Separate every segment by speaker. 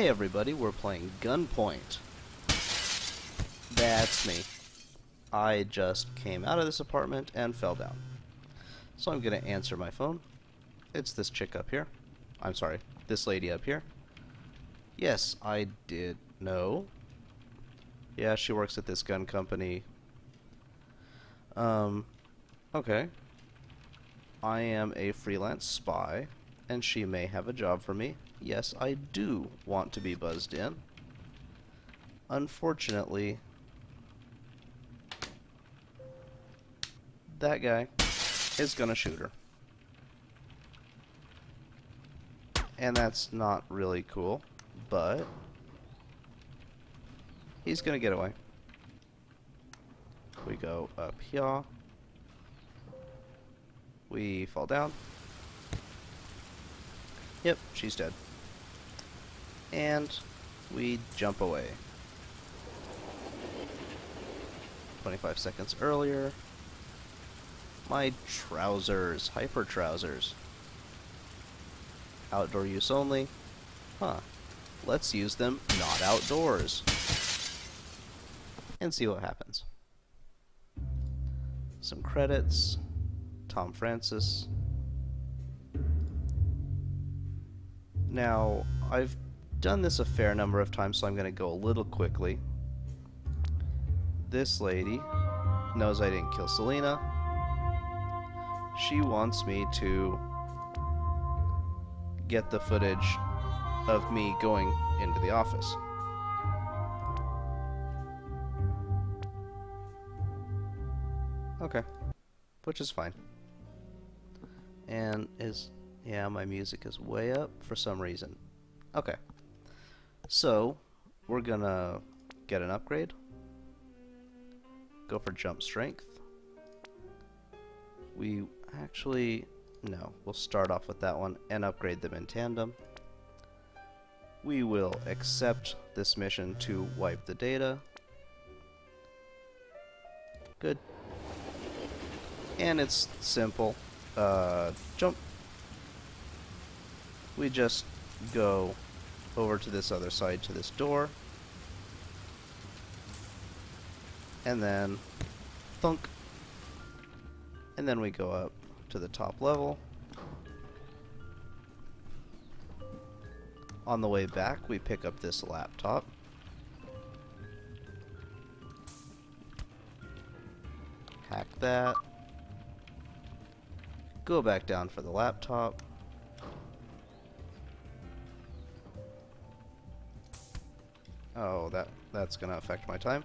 Speaker 1: Hey everybody, we're playing Gunpoint. That's me. I just came out of this apartment and fell down. So I'm gonna answer my phone. It's this chick up here. I'm sorry, this lady up here. Yes, I did know. Yeah, she works at this gun company. Um, okay. I am a freelance spy, and she may have a job for me. Yes, I do want to be buzzed in. Unfortunately, that guy is gonna shoot her. And that's not really cool, but he's gonna get away. We go up here. We fall down. Yep, she's dead. And we jump away. 25 seconds earlier. My trousers, hyper trousers. Outdoor use only. Huh. Let's use them not outdoors. And see what happens. Some credits. Tom Francis. Now, I've done this a fair number of times, so I'm going to go a little quickly. This lady knows I didn't kill Selena. She wants me to get the footage of me going into the office. Okay. Which is fine. And is... Yeah, my music is way up for some reason. Okay. So, we're gonna get an upgrade. Go for jump strength. We actually... No, we'll start off with that one and upgrade them in tandem. We will accept this mission to wipe the data. Good. And it's simple. Uh, jump. We just go over to this other side to this door. And then thunk. And then we go up to the top level. On the way back, we pick up this laptop. Hack that. Go back down for the laptop. Oh, that that's gonna affect my time.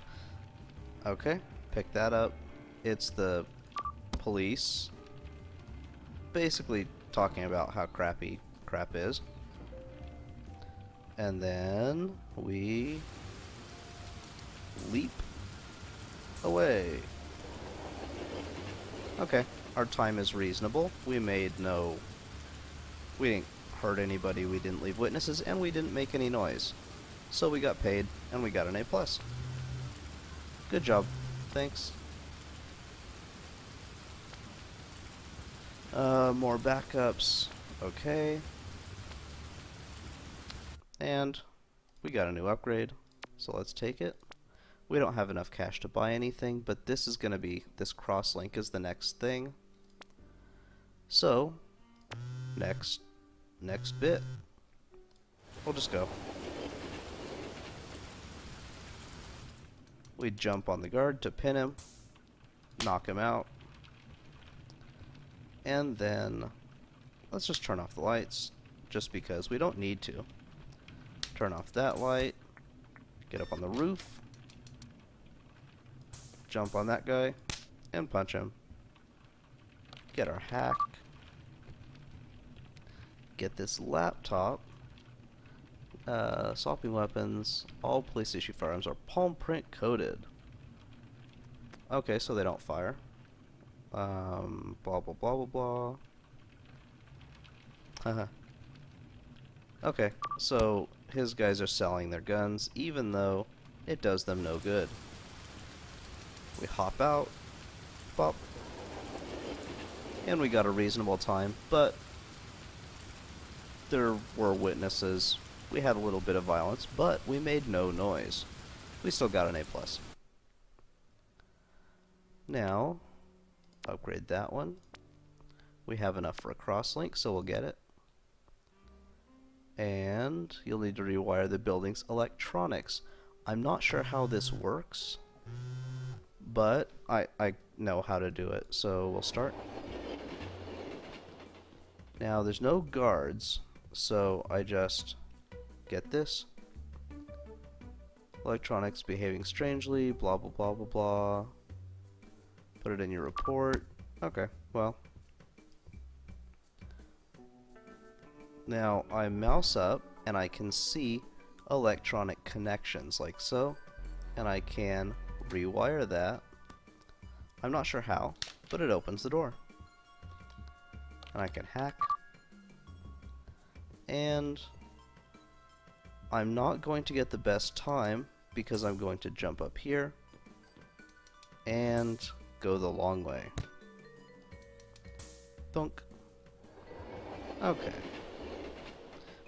Speaker 1: Okay, pick that up. It's the police. Basically talking about how crappy crap is. And then we leap away. Okay, our time is reasonable. We made no... We didn't hurt anybody, we didn't leave witnesses, and we didn't make any noise. So we got paid, and we got an A+. plus. Good job. Thanks. Uh, more backups. Okay. And we got a new upgrade, so let's take it. We don't have enough cash to buy anything, but this is going to be, this cross-link is the next thing. So, next, next bit. We'll just go. We jump on the guard to pin him, knock him out, and then let's just turn off the lights, just because we don't need to. Turn off that light, get up on the roof, jump on that guy, and punch him. Get our hack, get this laptop, uh, swapping weapons, all police issue firearms are palm print coated. Okay, so they don't fire. Um, blah blah blah blah blah. Haha. okay, so his guys are selling their guns, even though it does them no good. We hop out, bop, and we got a reasonable time, but there were witnesses We had a little bit of violence, but we made no noise. We still got an A+. plus. Now, upgrade that one. We have enough for a crosslink, so we'll get it. And you'll need to rewire the building's electronics. I'm not sure how this works, but I, I know how to do it, so we'll start. Now, there's no guards, so I just get this. Electronics behaving strangely, blah blah blah blah blah. Put it in your report. Okay, well. Now I mouse up and I can see electronic connections like so. And I can rewire that. I'm not sure how, but it opens the door. And I can hack. And I'm not going to get the best time because I'm going to jump up here and go the long way. Thunk. Okay.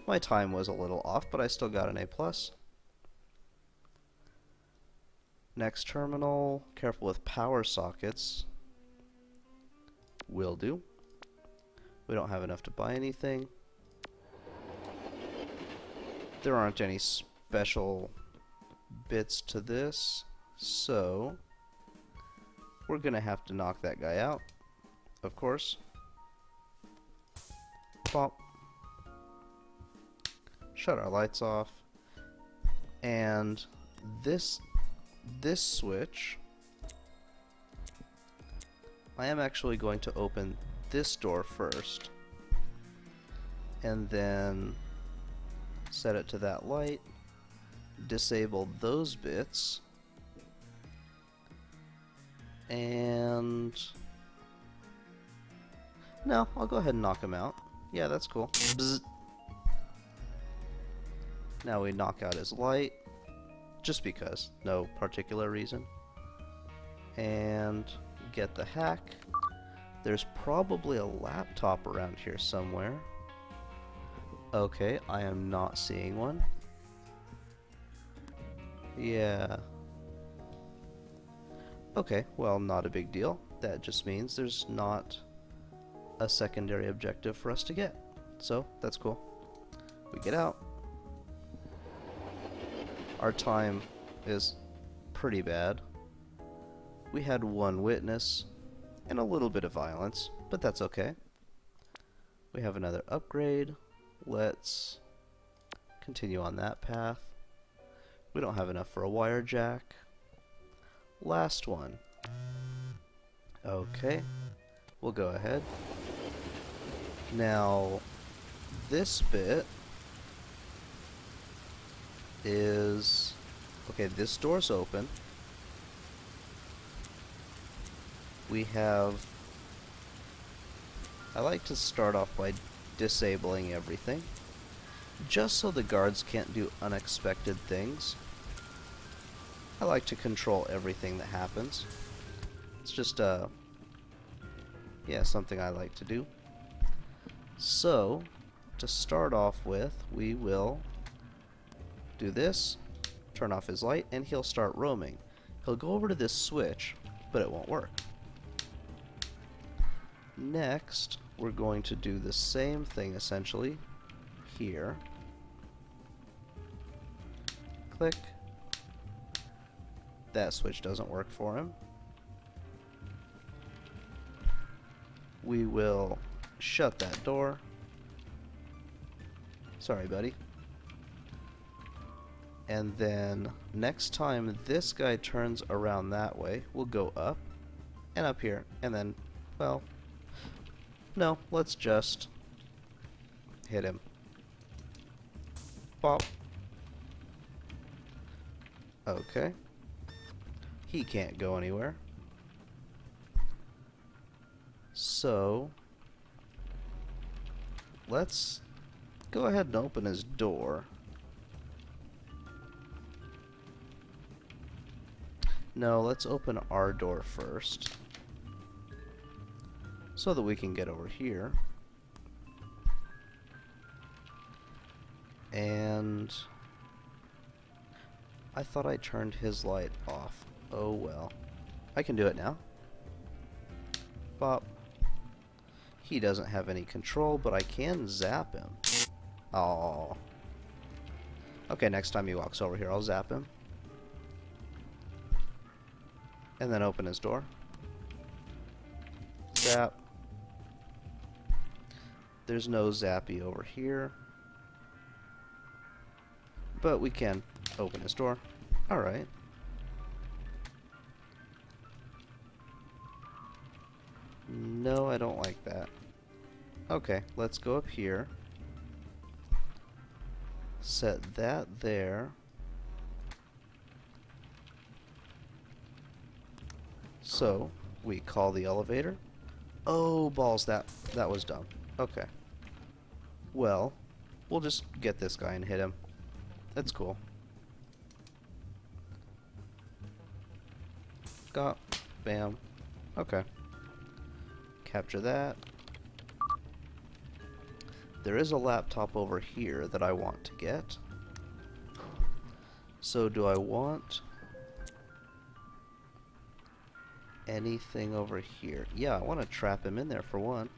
Speaker 1: My time was a little off, but I still got an A+. plus. Next terminal, careful with power sockets. Will do. We don't have enough to buy anything. There aren't any special bits to this, so we're gonna have to knock that guy out, of course. Pop. Shut our lights off. And this this switch I am actually going to open this door first and then set it to that light disable those bits and no, I'll go ahead and knock him out. Yeah, that's cool. Bzz. Now we knock out his light, just because, no particular reason. And get the hack. There's probably a laptop around here somewhere. Okay, I am not seeing one. Yeah. Okay, well, not a big deal. That just means there's not a secondary objective for us to get. So, that's cool. We get out. Our time is pretty bad. We had one witness and a little bit of violence, but that's okay. We have another upgrade. Let's continue on that path. We don't have enough for a wire jack. Last one. Okay, we'll go ahead. Now, this bit is... Okay, this door's open. We have... I like to start off by disabling everything, just so the guards can't do unexpected things. I like to control everything that happens. It's just, uh, yeah, something I like to do. So, to start off with, we will do this, turn off his light, and he'll start roaming. He'll go over to this switch, but it won't work. Next, we're going to do the same thing essentially here. Click. That switch doesn't work for him. We will shut that door. Sorry, buddy. And then next time this guy turns around that way, we'll go up and up here. And then, well, no, let's just hit him. Pop. Okay. He can't go anywhere. So, let's go ahead and open his door. No, let's open our door first. So that we can get over here. And I thought I turned his light off. Oh well. I can do it now. Bop. He doesn't have any control, but I can zap him. Oh. Okay, next time he walks over here, I'll zap him. And then open his door. Zap. There's no zappy over here. But we can open this door. Alright. No, I don't like that. Okay, let's go up here. Set that there. So, we call the elevator. Oh, balls, that, that was dumb. Okay. Well, we'll just get this guy and hit him. That's cool. Got, bam. Okay. Capture that. There is a laptop over here that I want to get. So do I want anything over here? Yeah, I want to trap him in there for one.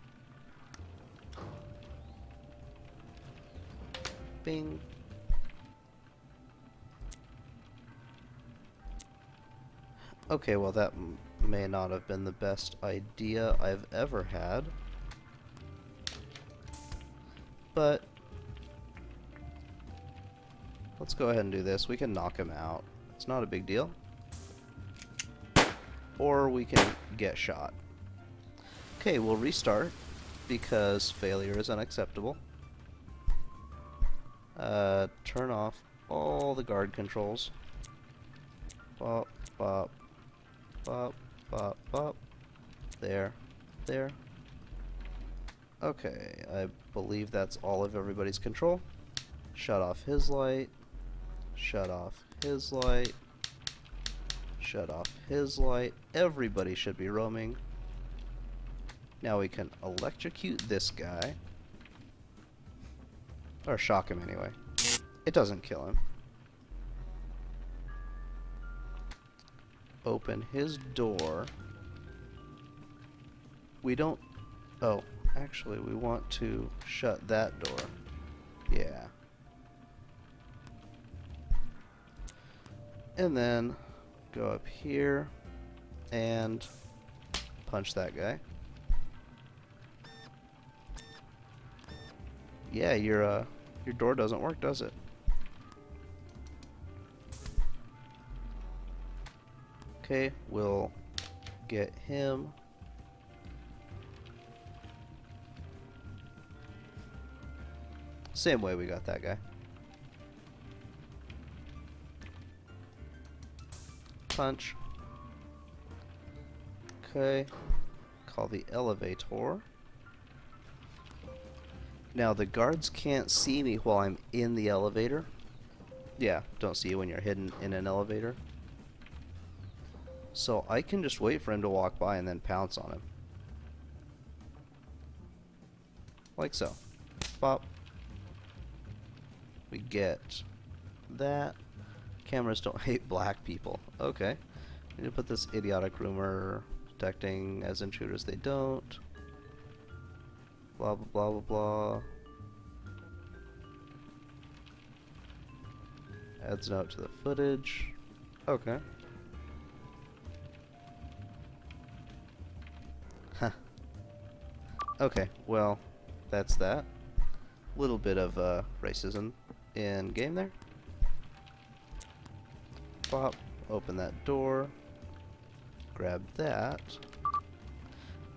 Speaker 1: Okay, well that may not have been the best idea I've ever had. But let's go ahead and do this. We can knock him out. It's not a big deal. Or we can get shot. Okay, we'll restart because failure is unacceptable. Uh, turn off all the guard controls. Bop, bop, bop, bop, bop. There, there. Okay, I believe that's all of everybody's control. Shut off his light. Shut off his light. Shut off his light. Everybody should be roaming. Now we can electrocute this guy. Or shock him anyway. It doesn't kill him. Open his door. We don't... Oh, actually we want to shut that door. Yeah. And then go up here and punch that guy. Yeah, your uh your door doesn't work, does it? Okay, we'll get him. Same way we got that guy. Punch. Okay. Call the elevator. Now the guards can't see me while I'm in the elevator. Yeah, don't see you when you're hidden in an elevator. So I can just wait for him to walk by and then pounce on him. Like so. Bop. We get that. Cameras don't hate black people. Okay. We need to put this idiotic rumor detecting as intruders they don't. Blah blah blah blah blah. Adds note to the footage. Okay. Huh. Okay, well, that's that. Little bit of uh, racism in game there. Pop, open that door. Grab that.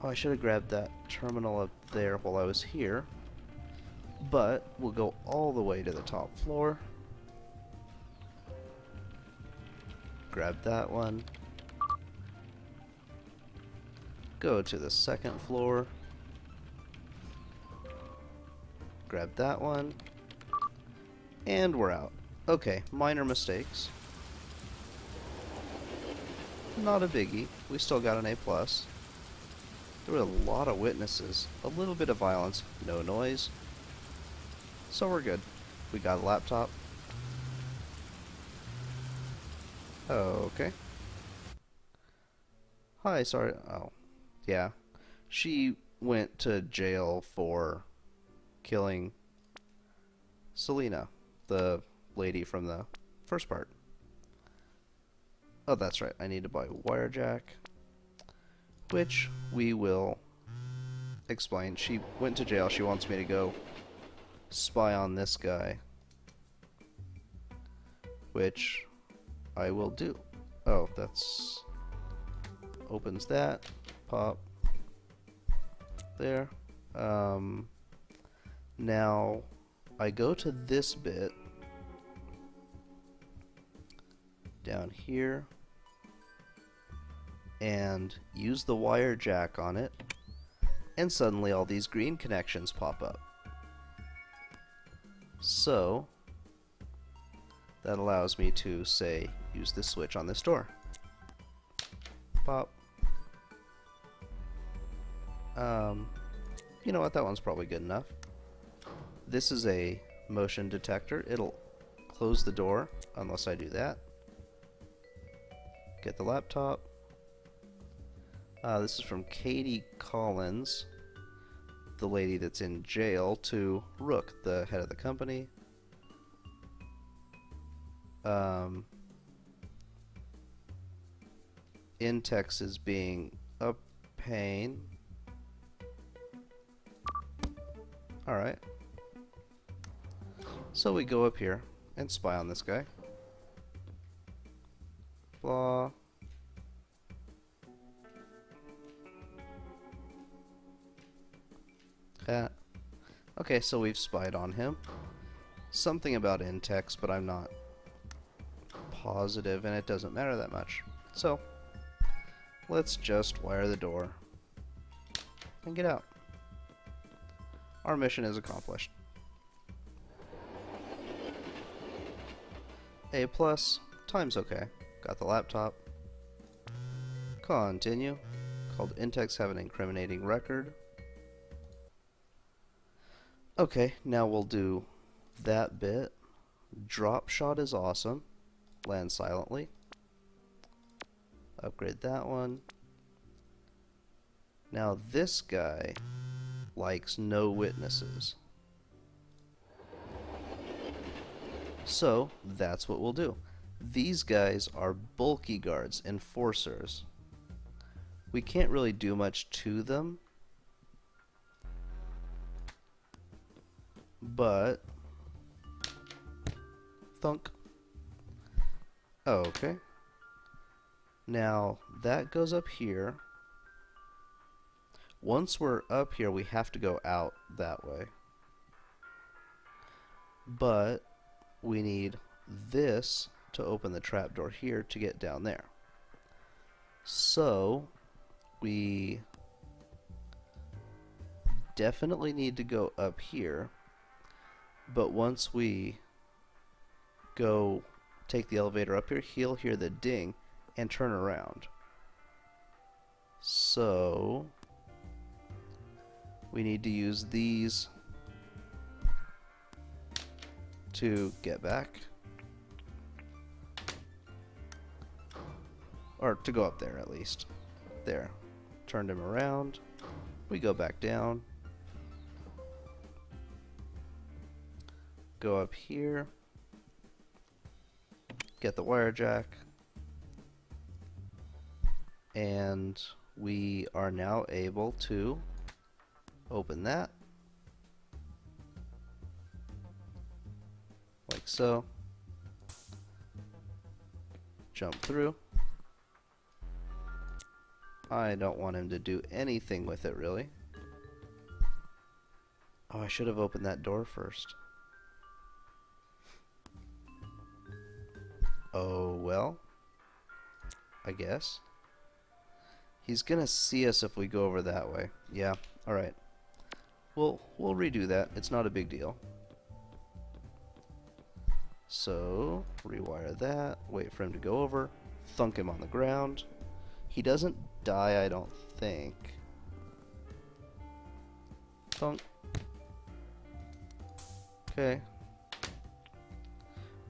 Speaker 1: Oh, I should have grabbed that terminal up there while I was here. But we'll go all the way to the top floor. Grab that one. Go to the second floor. Grab that one. And we're out. Okay, minor mistakes. Not a biggie. We still got an A+. plus. There were a lot of witnesses. A little bit of violence. No noise. So we're good. We got a laptop. Okay. Hi, sorry. Oh, yeah. She went to jail for killing Selena, the lady from the first part. Oh, that's right. I need to buy Wirejack, which we will explain. She went to jail. She wants me to go spy on this guy, which I will do. Oh, that's opens that. Pop. There. Um, now, I go to this bit down here and use the wire jack on it and suddenly all these green connections pop up. So that allows me to say use this switch on this door. Pop. Um, you know what, that one's probably good enough. This is a motion detector. It'll close the door unless I do that. Get the laptop. Uh, this is from Katie Collins, the lady that's in jail, to Rook, the head of the company. Um, Intex is being a pain. Alright. So we go up here and spy on this guy. Blah. Uh, okay, so we've spied on him. Something about Intex, but I'm not positive, and it doesn't matter that much. So, let's just wire the door and get out. Our mission is accomplished. A plus, time's okay. Got the laptop. Continue. Called Intex have an incriminating record. Okay, now we'll do that bit. Drop shot is awesome. Land silently. Upgrade that one. Now this guy likes no witnesses. So that's what we'll do. These guys are bulky guards, enforcers. We can't really do much to them. But thunk. Oh, okay. Now that goes up here. Once we're up here, we have to go out that way. But we need this to open the trapdoor here to get down there. So we definitely need to go up here. But once we go take the elevator up here, he'll hear the ding and turn around. So we need to use these to get back. Or to go up there at least. There. Turned him around. We go back down. Go up here. Get the wire jack. And we are now able to open that like so jump through I don't want him to do anything with it really oh I should have opened that door first oh well I guess he's gonna see us if we go over that way yeah alright We'll, we'll redo that. It's not a big deal. So, rewire that, wait for him to go over, thunk him on the ground. He doesn't die, I don't think. Thunk. Okay.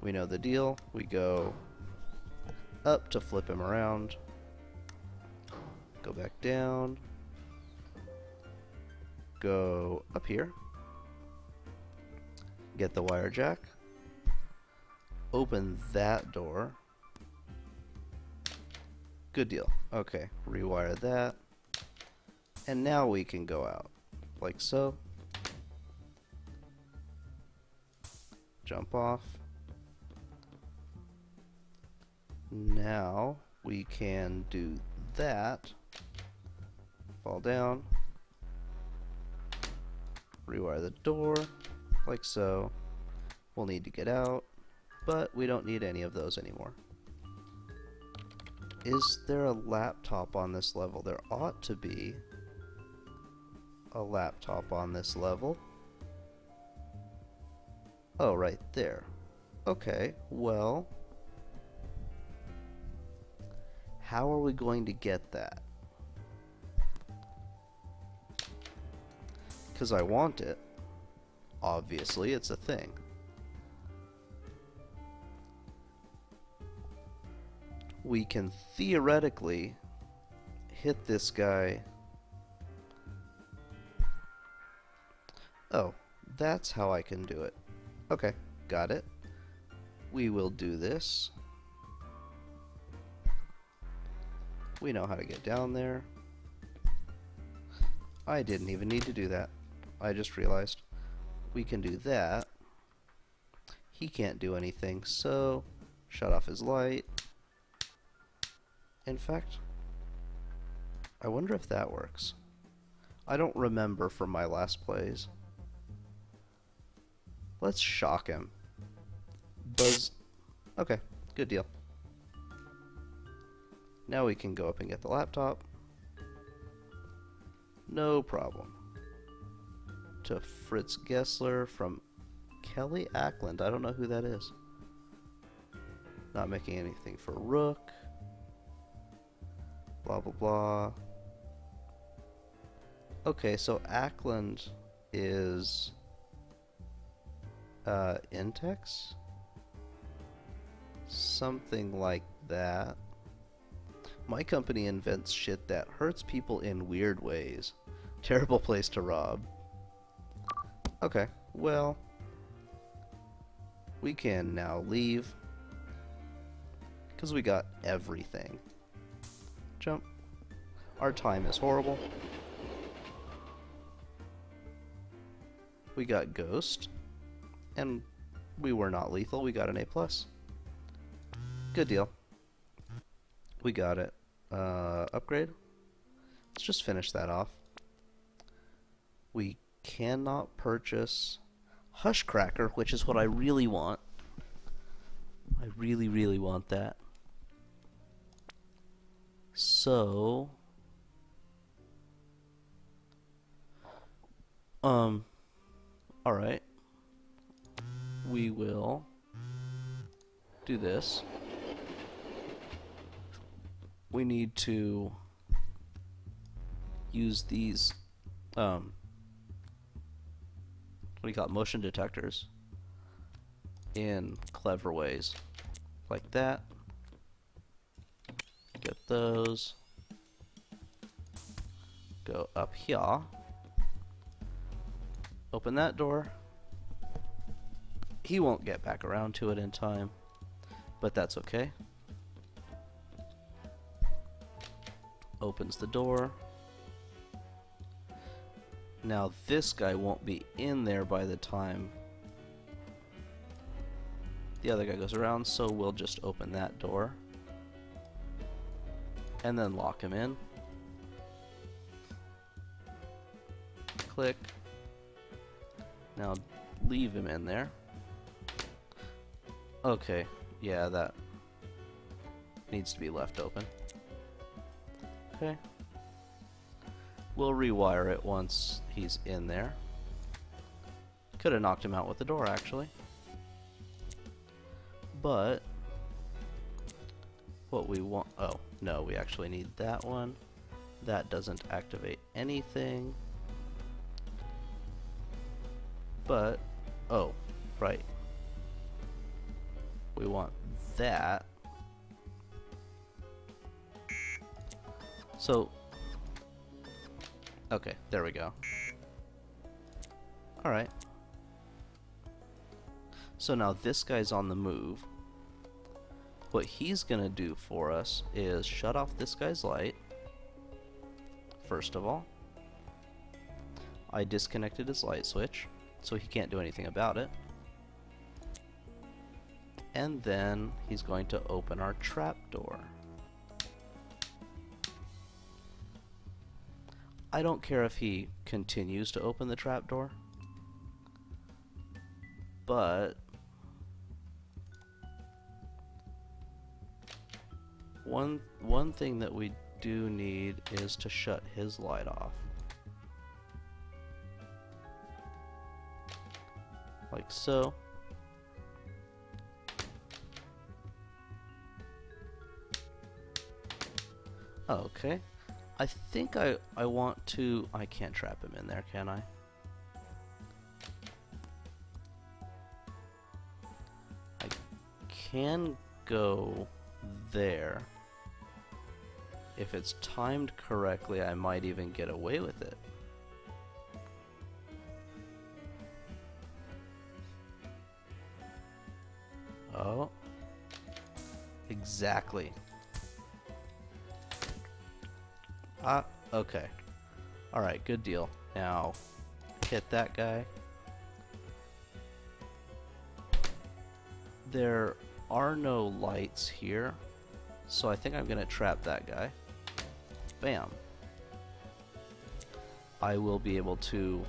Speaker 1: We know the deal. We go up to flip him around. Go back down. Go up here. Get the wire jack. Open that door. Good deal. Okay, rewire that. And now we can go out. Like so. Jump off. Now we can do that. Fall down. Rewire the door, like so. We'll need to get out, but we don't need any of those anymore. Is there a laptop on this level? There ought to be a laptop on this level. Oh, right there. Okay, well... How are we going to get that? Because I want it. Obviously, it's a thing. We can theoretically hit this guy. Oh, that's how I can do it. Okay, got it. We will do this. We know how to get down there. I didn't even need to do that. I just realized. We can do that. He can't do anything, so shut off his light. In fact, I wonder if that works. I don't remember from my last plays. Let's shock him. Buzz. Okay, good deal. Now we can go up and get the laptop. No problem. To Fritz Gessler from Kelly Ackland. I don't know who that is. Not making anything for Rook. Blah, blah, blah. Okay, so Ackland is uh, Intex? Something like that. My company invents shit that hurts people in weird ways. Terrible place to rob. Okay, well, we can now leave. Because we got everything. Jump. Our time is horrible. We got Ghost and we were not lethal. We got an A+. plus. Good deal. We got it. Uh, upgrade? Let's just finish that off. We cannot purchase Hushcracker, which is what I really want. I really, really want that. So... Um... Alright we will do this. We need to use these, um, what do you call it, motion detectors in clever ways. Like that. Get those. Go up here. Open that door he won't get back around to it in time, but that's okay. Opens the door. Now this guy won't be in there by the time the other guy goes around, so we'll just open that door and then lock him in. Click. Now leave him in there. Okay, yeah, that needs to be left open. Okay. We'll rewire it once he's in there. Could have knocked him out with the door, actually. But, what we want... Oh, no, we actually need that one. That doesn't activate anything. But, oh, right. We want that. So, okay, there we go. Alright. So now this guy's on the move. What he's gonna do for us is shut off this guy's light. First of all. I disconnected his light switch, so he can't do anything about it. And then he's going to open our trapdoor. I don't care if he continues to open the trapdoor, but one one thing that we do need is to shut his light off. Like so. Okay. I think I, I want to... I can't trap him in there, can I? I can go there. If it's timed correctly, I might even get away with it. Oh. Exactly. Ah, okay. Alright, good deal. Now, hit that guy. There are no lights here, so I think I'm gonna trap that guy. Bam. I will be able to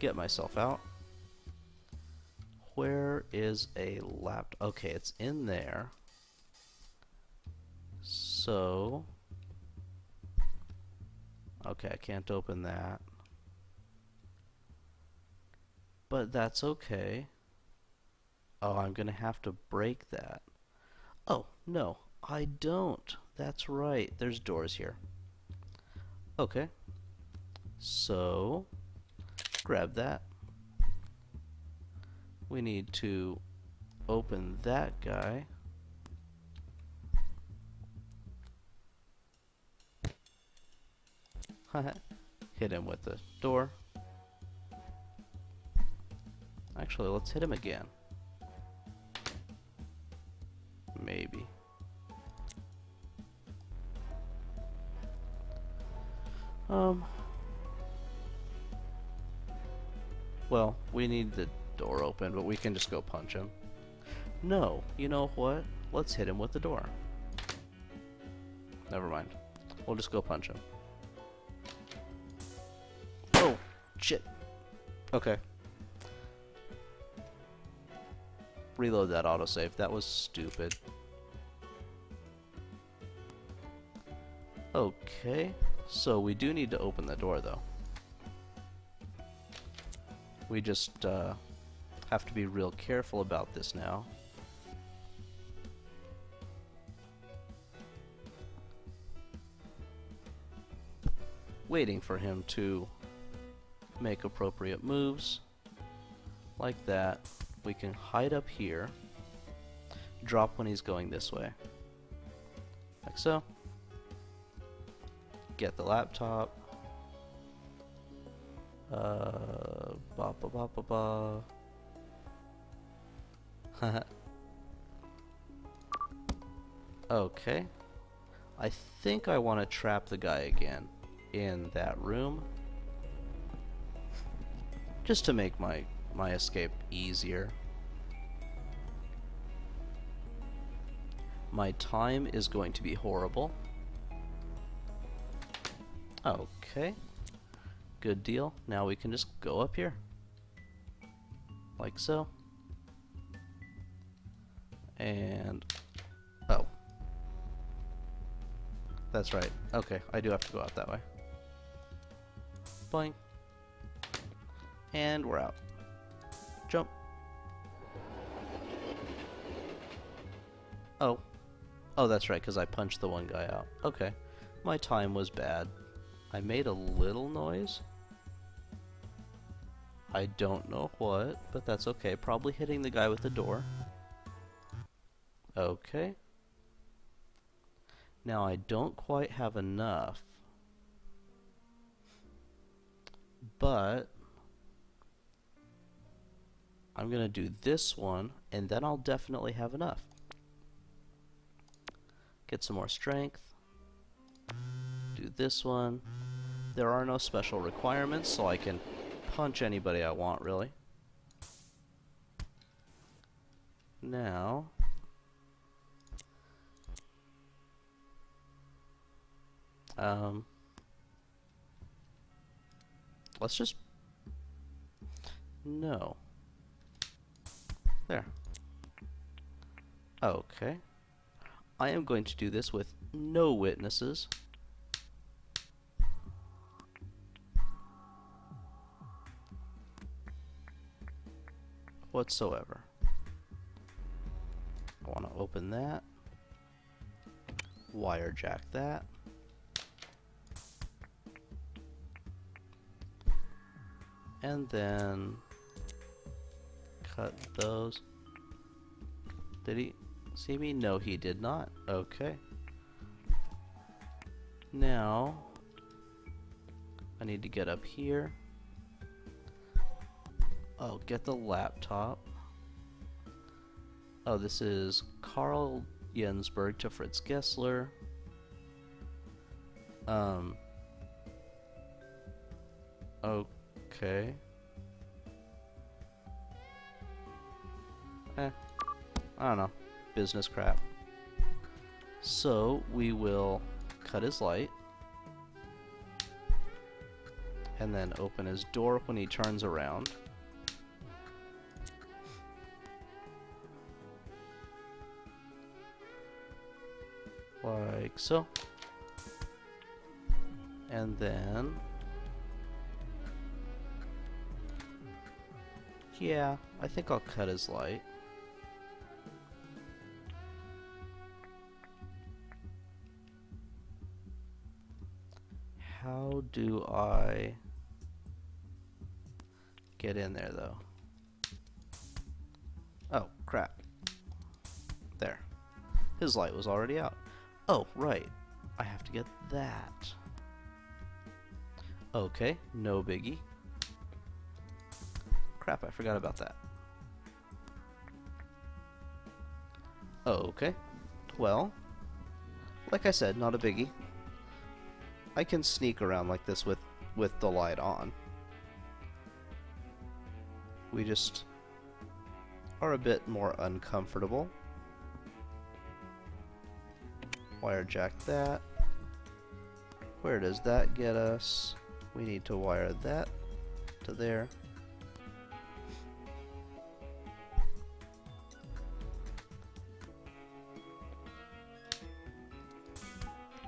Speaker 1: get myself out. Where is a laptop? Okay, it's in there. So, Okay, I can't open that. But that's okay. Oh, I'm going to have to break that. Oh, no, I don't. That's right. There's doors here. Okay. So, grab that. We need to open that guy. hit him with the door. Actually, let's hit him again. Maybe. Um. Well, we need the door open, but we can just go punch him. No, you know what? Let's hit him with the door. Never mind. We'll just go punch him. Shit. Okay. Reload that autosave. That was stupid. Okay. So we do need to open the door, though. We just uh, have to be real careful about this now. Waiting for him to make appropriate moves like that. We can hide up here, drop when he's going this way, like so. Get the laptop. Uh, ba ba ba ba ba. okay. I think I want to trap the guy again in that room just to make my, my escape easier. My time is going to be horrible. Okay. Good deal. Now we can just go up here. Like so. And... Oh. That's right. Okay, I do have to go out that way. Boing. And we're out. Jump. Oh. Oh, that's right, because I punched the one guy out. Okay. My time was bad. I made a little noise. I don't know what, but that's okay. Probably hitting the guy with the door. Okay. Now I don't quite have enough. But I'm going to do this one and then I'll definitely have enough. Get some more strength. Do this one. There are no special requirements so I can punch anybody I want really. Now Um, let's just... No. There. Okay. I am going to do this with no witnesses. Whatsoever. I want to open that. Wirejack that. and then cut those. Did he see me? No, he did not. Okay. Now, I need to get up here. Oh, get the laptop. Oh, this is Carl Jensberg to Fritz Gessler. Um. Okay. Eh. I don't know. Business crap. So, we will cut his light. And then open his door when he turns around. Like so. And then Yeah, I think I'll cut his light. Do I get in there though? Oh, crap. There. His light was already out. Oh, right. I have to get that. Okay, no biggie crap, I forgot about that. Okay. Well, like I said, not a biggie. I can sneak around like this with, with the light on. We just are a bit more uncomfortable. Wire jack that. Where does that get us? We need to wire that to there.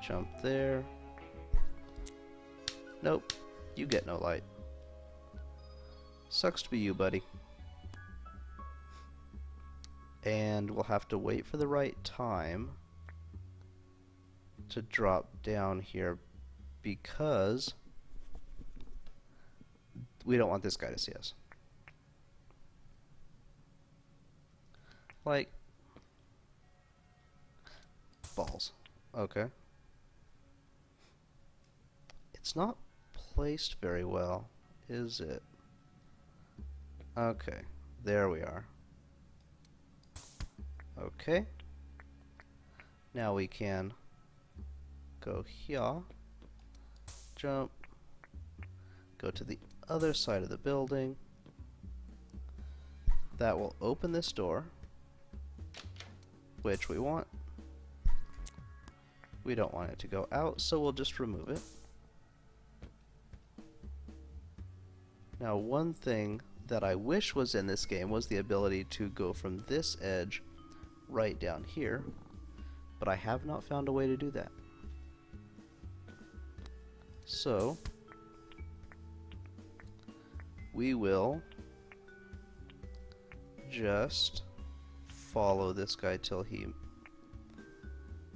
Speaker 1: Jump there. Nope. You get no light. Sucks to be you, buddy. And we'll have to wait for the right time to drop down here because we don't want this guy to see us. Like, balls. Okay. It's not placed very well, is it? Okay, there we are. Okay. Now we can go here, jump, go to the other side of the building. That will open this door, which we want. We don't want it to go out, so we'll just remove it. Now one thing that I wish was in this game was the ability to go from this edge right down here, but I have not found a way to do that. So, we will just follow this guy till he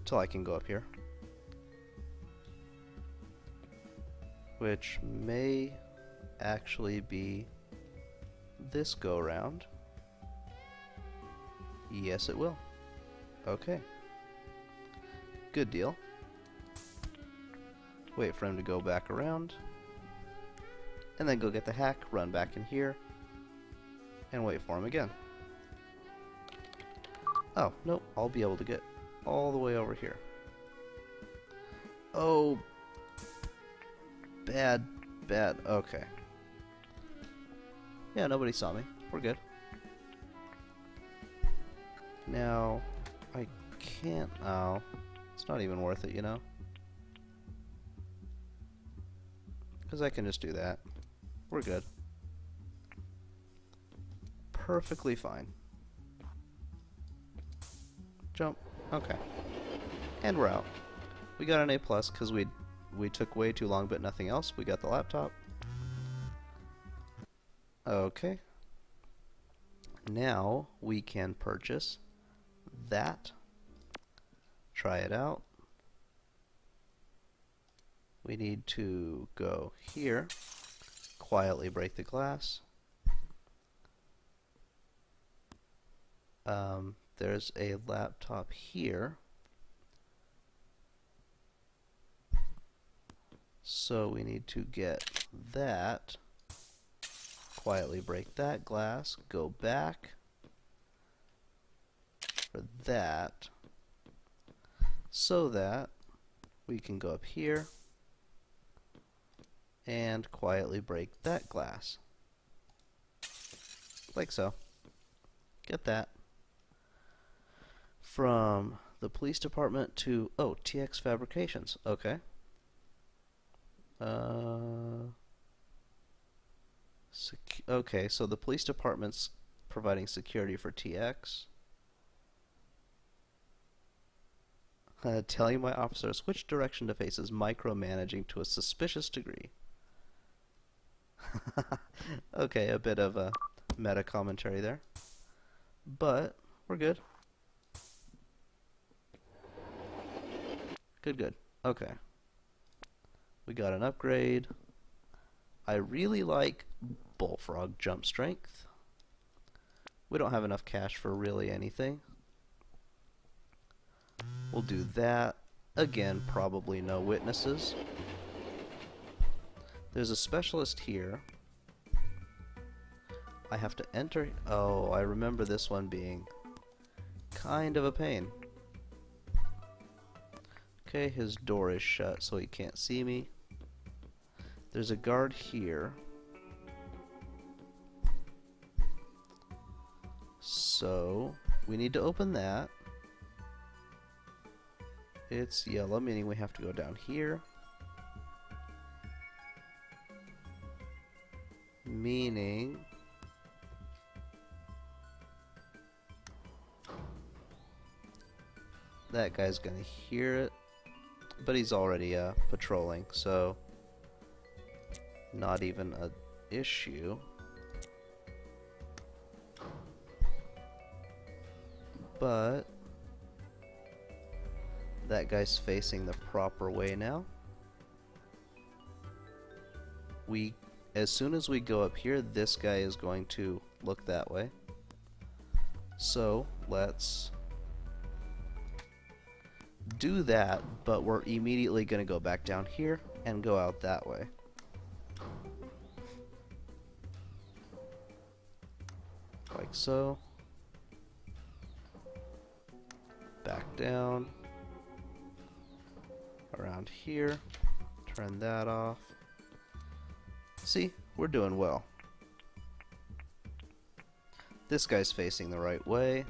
Speaker 1: till I can go up here. Which may actually be this go round? Yes, it will. Okay. Good deal. Wait for him to go back around. And then go get the hack, run back in here, and wait for him again. Oh, nope, I'll be able to get all the way over here. Oh, bad, bad, okay. Yeah, nobody saw me. We're good. Now, I can't, oh, it's not even worth it, you know? Because I can just do that. We're good. Perfectly fine. Jump. Okay. And we're out. We got an A plus because we we took way too long, but nothing else. We got the laptop. Okay. Now we can purchase that. Try it out. We need to go here, quietly break the glass. Um, there's a laptop here. So we need to get that, quietly break that glass, go back for that, so that we can go up here and quietly break that glass. Like so. Get that. From the police department to, oh, TX Fabrications. Okay. Uh, okay, so the police department's providing security for TX. Uh, telling my officers which direction to face is micromanaging to a suspicious degree. okay, a bit of a meta commentary there. But, we're good. Good, good. Okay. We got an upgrade. I really like Bullfrog Jump Strength. We don't have enough cash for really anything. We'll do that. Again, probably no witnesses. There's a specialist here. I have to enter... Oh, I remember this one being kind of a pain. Okay, his door is shut so he can't see me. There's a guard here. So, we need to open that. It's yellow, meaning we have to go down here. Meaning... That guy's gonna hear it. But he's already uh, patrolling, so... Not even a issue. But... That guy's facing the proper way now. We as soon as we go up here, this guy is going to look that way. So let's do that, but we're immediately going to go back down here and go out that way. Like so. Back down. Around here. Turn that off. See, we're doing well. This guy's facing the right way.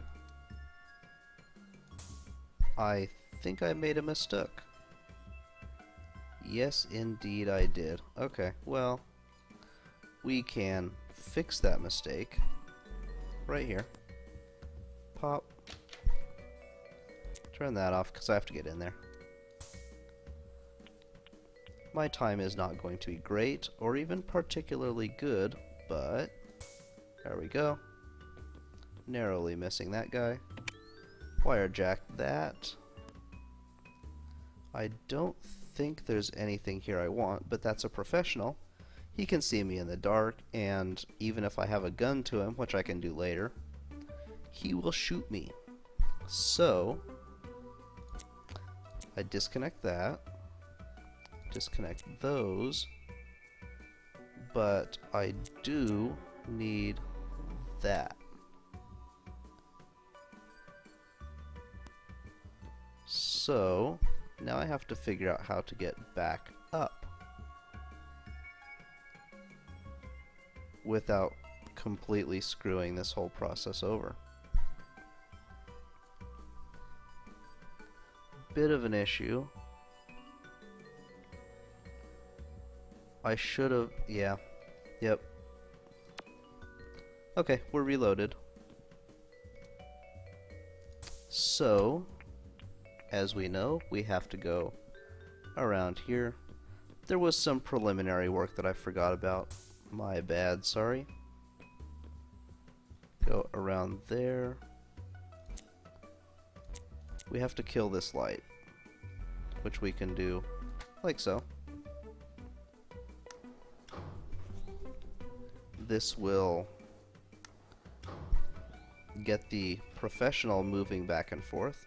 Speaker 1: I think I made a mistake. Yes, indeed I did. Okay, well, we can fix that mistake right here. Pop. Turn that off because I have to get in there. My time is not going to be great or even particularly good, but there we go. Narrowly missing that guy. Wire jack that. I don't think there's anything here I want, but that's a professional. He can see me in the dark, and even if I have a gun to him, which I can do later, he will shoot me. So, I disconnect that, disconnect those, but I do need that. So, now I have to figure out how to get back up without completely screwing this whole process over. Bit of an issue. I should have, yeah, yep. Okay, we're reloaded. So, as we know, we have to go around here. There was some preliminary work that I forgot about. My bad, sorry. Go around there. We have to kill this light, which we can do like so. This will get the professional moving back and forth.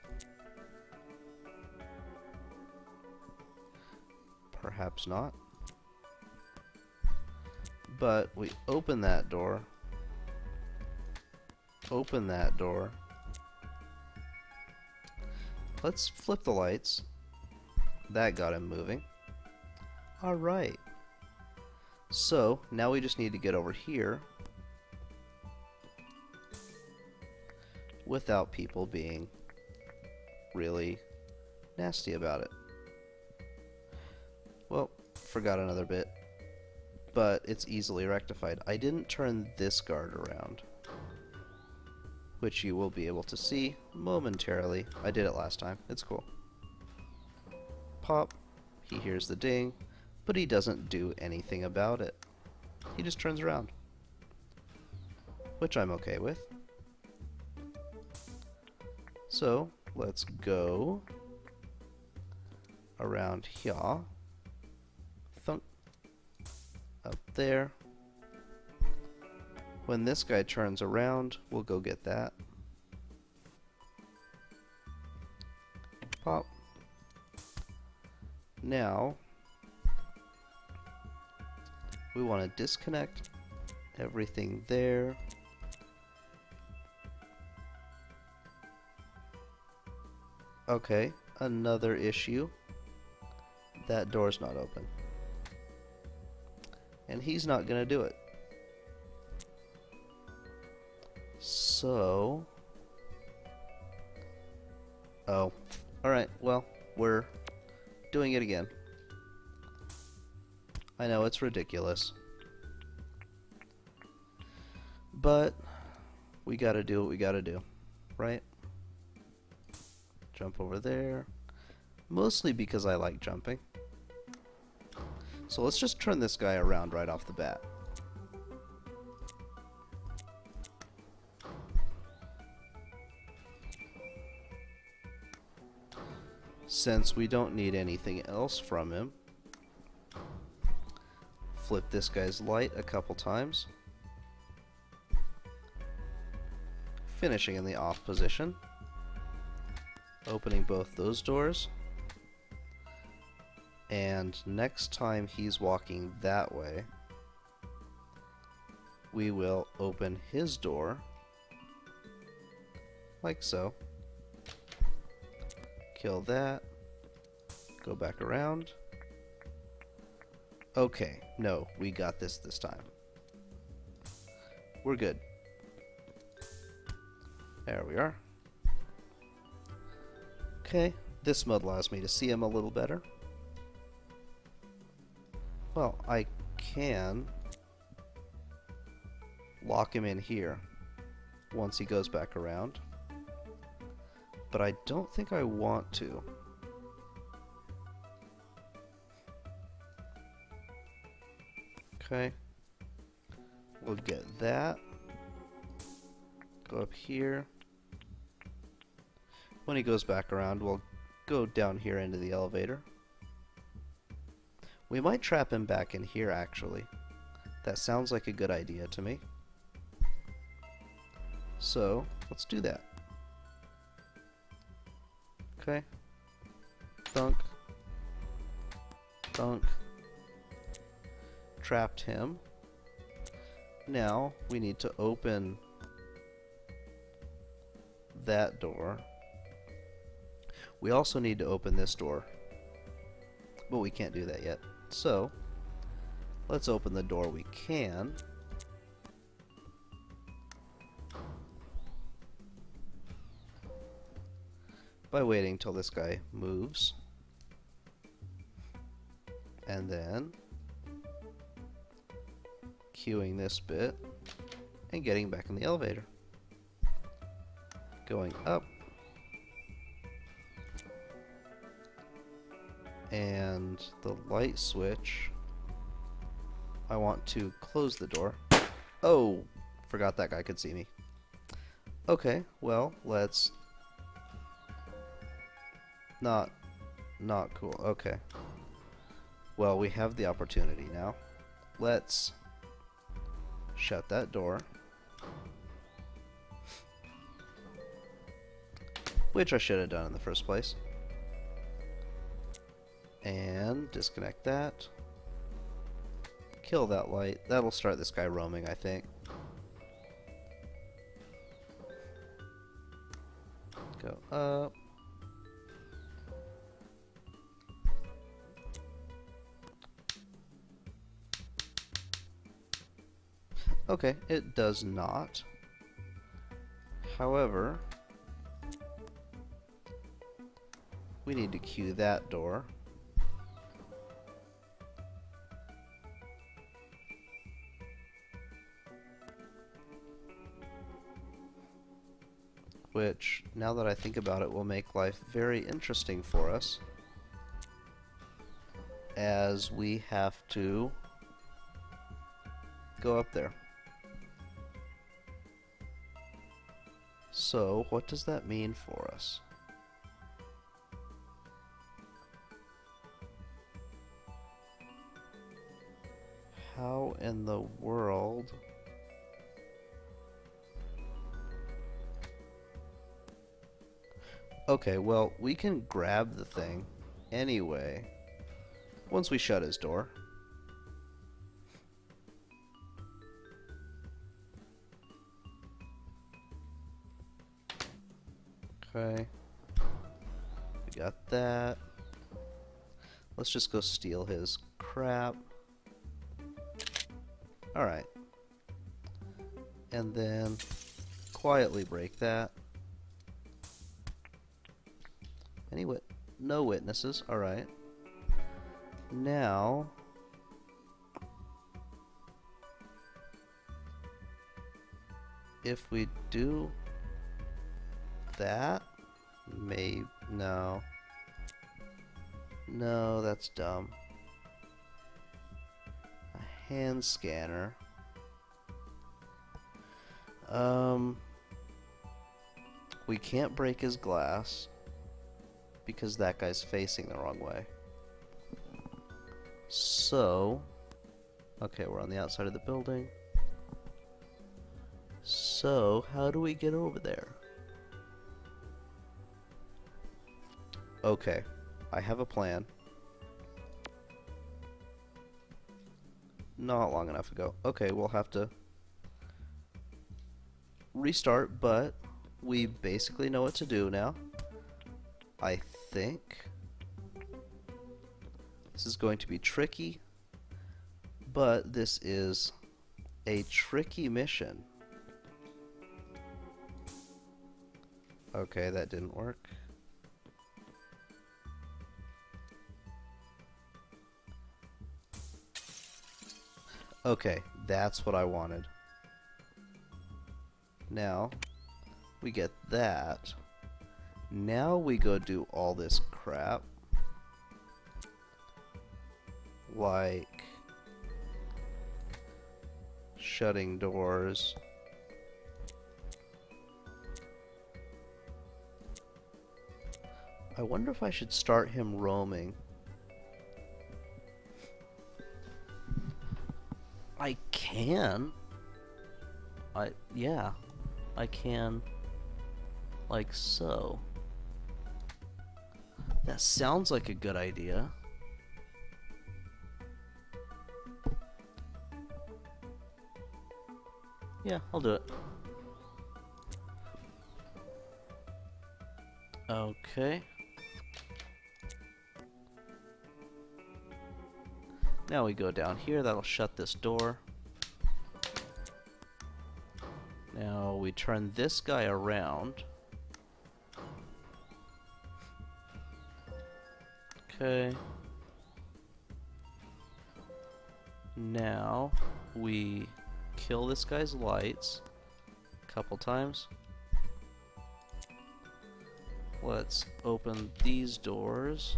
Speaker 1: Perhaps not. But we open that door. Open that door. Let's flip the lights. That got him moving. Alright. So, now we just need to get over here without people being really nasty about it. Well, forgot another bit, but it's easily rectified. I didn't turn this guard around, which you will be able to see momentarily. I did it last time. It's cool. Pop. He hears the ding, but he doesn't do anything about it. He just turns around, which I'm okay with. So let's go around here. Thunk. Up there. When this guy turns around, we'll go get that. Pop. Now, we want to disconnect everything there. Okay, another issue. That door's not open. And he's not gonna do it. So... Oh. Alright, well, we're doing it again. I know, it's ridiculous. But, we gotta do what we gotta do, right? Jump over there. Mostly because I like jumping. So let's just turn this guy around right off the bat. Since we don't need anything else from him, flip this guy's light a couple times. Finishing in the off position opening both those doors. And next time he's walking that way, we will open his door, like so. Kill that. Go back around. Okay, no, we got this this time. We're good. There we are. Okay, this mud allows me to see him a little better. Well, I can lock him in here once he goes back around. But I don't think I want to. Okay. We'll get that. Go up here when he goes back around, we'll go down here into the elevator. We might trap him back in here, actually. That sounds like a good idea to me. So, let's do that. Okay. Thunk. Thunk. Trapped him. Now, we need to open that door. We also need to open this door. But we can't do that yet. So, let's open the door we can. By waiting till this guy moves. And then queuing this bit and getting back in the elevator. Going up. And the light switch, I want to close the door. Oh, forgot that guy could see me. Okay, well, let's not not cool. Okay. Well, we have the opportunity now. Let's shut that door. Which I should have done in the first place. And disconnect that. Kill that light. That'll start this guy roaming, I think. Go up. Okay, it does not. However, we need to cue that door. Which, now that I think about it, will make life very interesting for us. As we have to go up there. So, what does that mean for us? How in the world... Okay, well, we can grab the thing anyway once we shut his door. We got that. Let's just go steal his crap. Alright. And then quietly break that. Any wit no witnesses, alright. Now if we do that? Maybe. No. No, that's dumb. A hand scanner. Um. We can't break his glass because that guy's facing the wrong way. So, okay, we're on the outside of the building. So, how do we get over there? Okay, I have a plan. Not long enough ago. Okay, we'll have to restart, but we basically know what to do now. I think this is going to be tricky, but this is a tricky mission. Okay, that didn't work. Okay, that's what I wanted. Now, we get that. Now we go do all this crap. Like shutting doors. I wonder if I should start him roaming. Can. I, yeah. I can. Like so. That sounds like a good idea. Yeah, I'll do it. Okay. Now we go down here, that'll shut this door. Now we turn this guy around. Okay. Now we kill this guy's lights a couple times. Let's open these doors.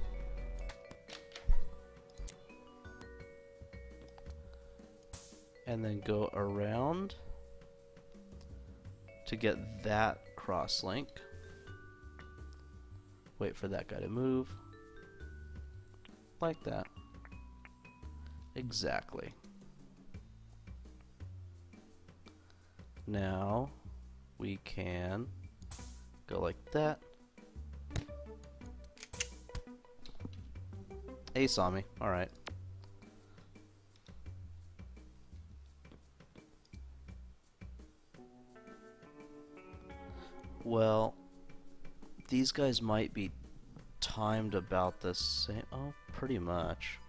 Speaker 1: And then go around to get that cross link. Wait for that guy to move. Like that. Exactly. Now we can go like that. A saw me. Alright. Well, these guys might be timed about the same. Oh, pretty much.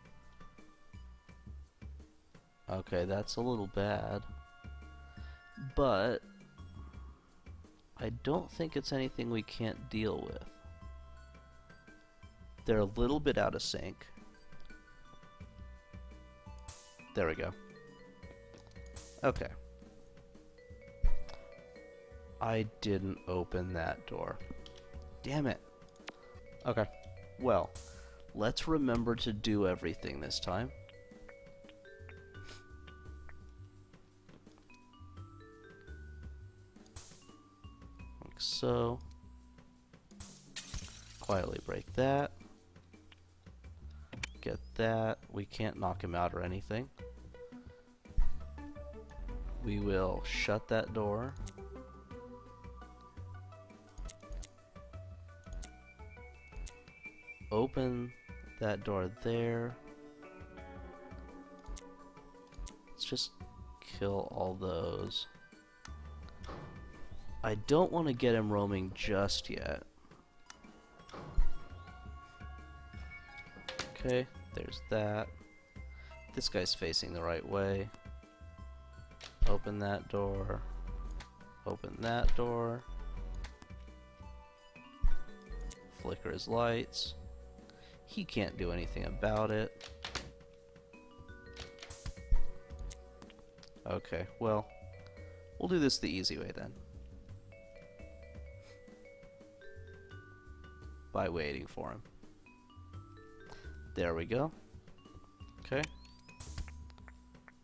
Speaker 1: Okay, that's a little bad. But I don't think it's anything we can't deal with. They're a little bit out of sync. There we go. Okay. I didn't open that door. Damn it. Okay. Well, let's remember to do everything this time. Like so. Quietly break that. Get that. We can't knock him out or anything. We will shut that door. Open that door there. Let's just kill all those. I don't want to get him roaming just yet. Okay, there's that. This guy's facing the right way. Open that door. Open that door. Flicker his lights. He can't do anything about it. Okay, well, we'll do this the easy way then. By waiting for him. There we go. Okay.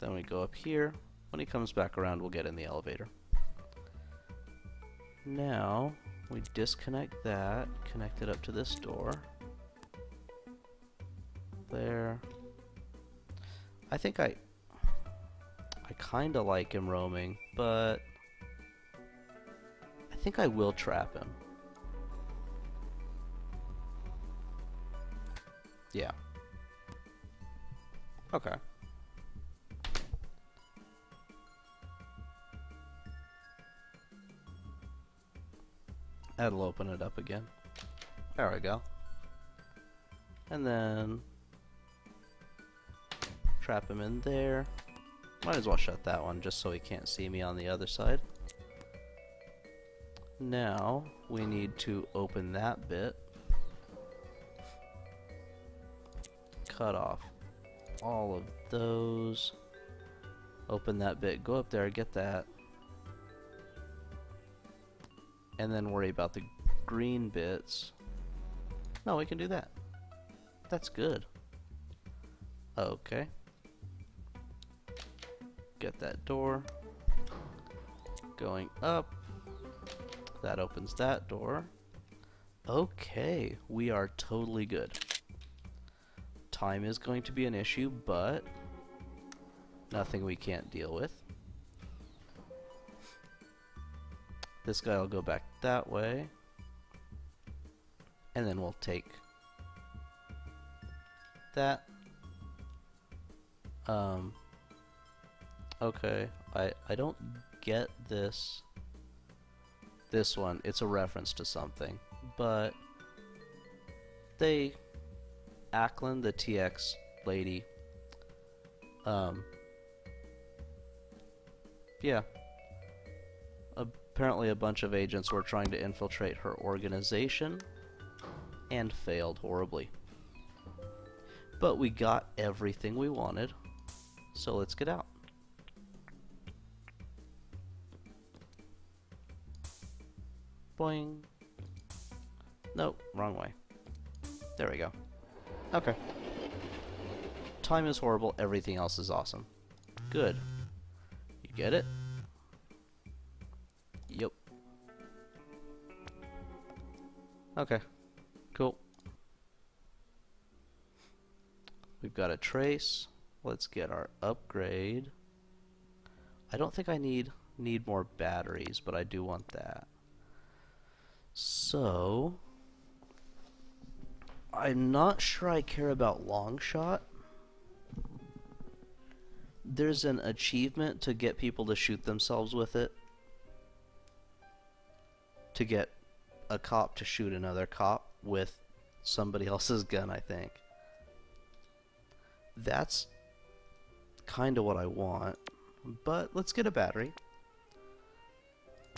Speaker 1: Then we go up here. When he comes back around, we'll get in the elevator. Now, we disconnect that, connect it up to this door there. I think I... I kinda like him roaming, but... I think I will trap him. Yeah. Okay. That'll open it up again. There we go. And then Trap him in there. Might as well shut that one just so he can't see me on the other side. Now, we need to open that bit. Cut off all of those. Open that bit, go up there, get that. And then worry about the green bits. No, we can do that. That's good. Okay get that door. Going up. That opens that door. Okay, we are totally good. Time is going to be an issue, but nothing we can't deal with. This guy will go back that way. And then we'll take that. Um, okay, I, I don't get this. This one, it's a reference to something, but they, Ackland, the TX lady, um, yeah, apparently a bunch of agents were trying to infiltrate her organization and failed horribly. But we got everything we wanted, so let's get out. Okay. Time is horrible, everything else is awesome. Good. You get it? Yep. Okay. Cool. We've got a trace. Let's get our upgrade. I don't think I need need more batteries, but I do want that. So, I'm not sure I care about long shot. There's an achievement to get people to shoot themselves with it. To get a cop to shoot another cop with somebody else's gun, I think. That's kind of what I want. But let's get a battery.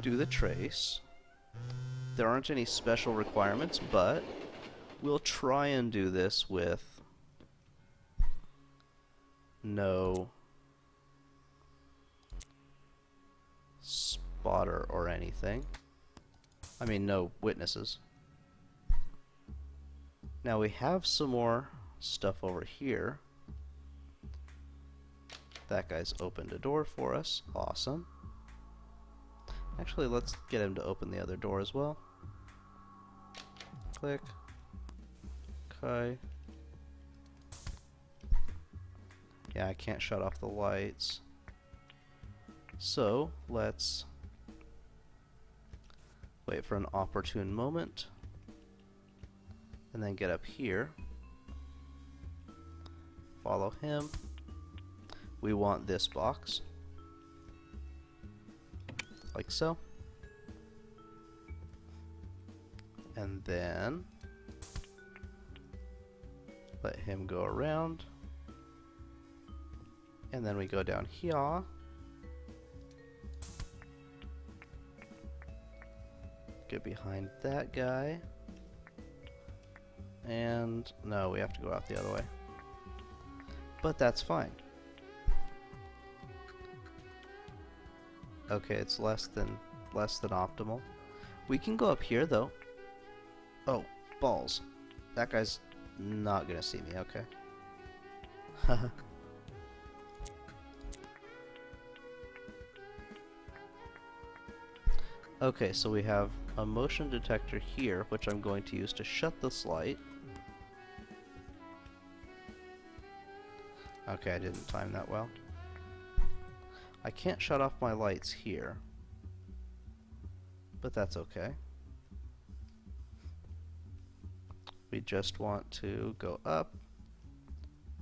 Speaker 1: Do the trace. There aren't any special requirements, but we'll try and do this with no spotter or anything. I mean, no witnesses. Now we have some more stuff over here. That guy's opened a door for us. Awesome. Actually, let's get him to open the other door as well. Click. Okay. Yeah, I can't shut off the lights. So, let's wait for an opportune moment and then get up here. Follow him. We want this box. Like so. And then let him go around. And then we go down here. Get behind that guy. And no, we have to go out the other way. But that's fine. Okay, it's less than less than optimal. We can go up here though. Oh, balls. That guy's not gonna see me, okay. okay, so we have a motion detector here, which I'm going to use to shut this light. Okay, I didn't time that well. I can't shut off my lights here. But that's okay. We just want to go up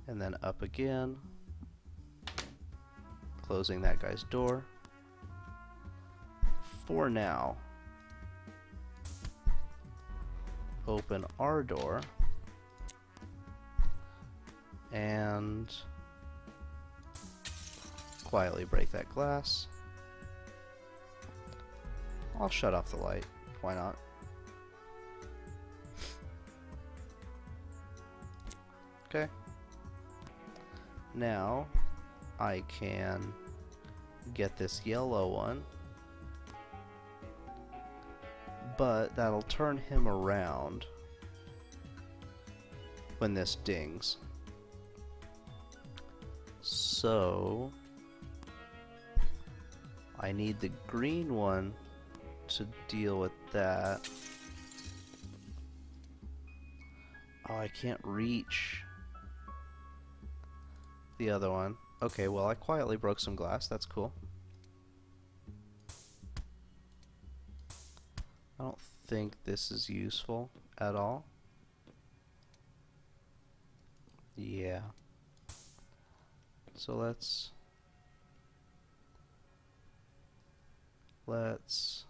Speaker 1: and then up again closing that guy's door for now open our door and quietly break that glass. I'll shut off the light. Why not? Okay. Now, I can get this yellow one. But that'll turn him around when this dings. So, I need the green one to deal with that. Oh, I can't reach the other one. Okay, well, I quietly broke some glass. That's cool. I don't think this is useful at all. Yeah. So let's let's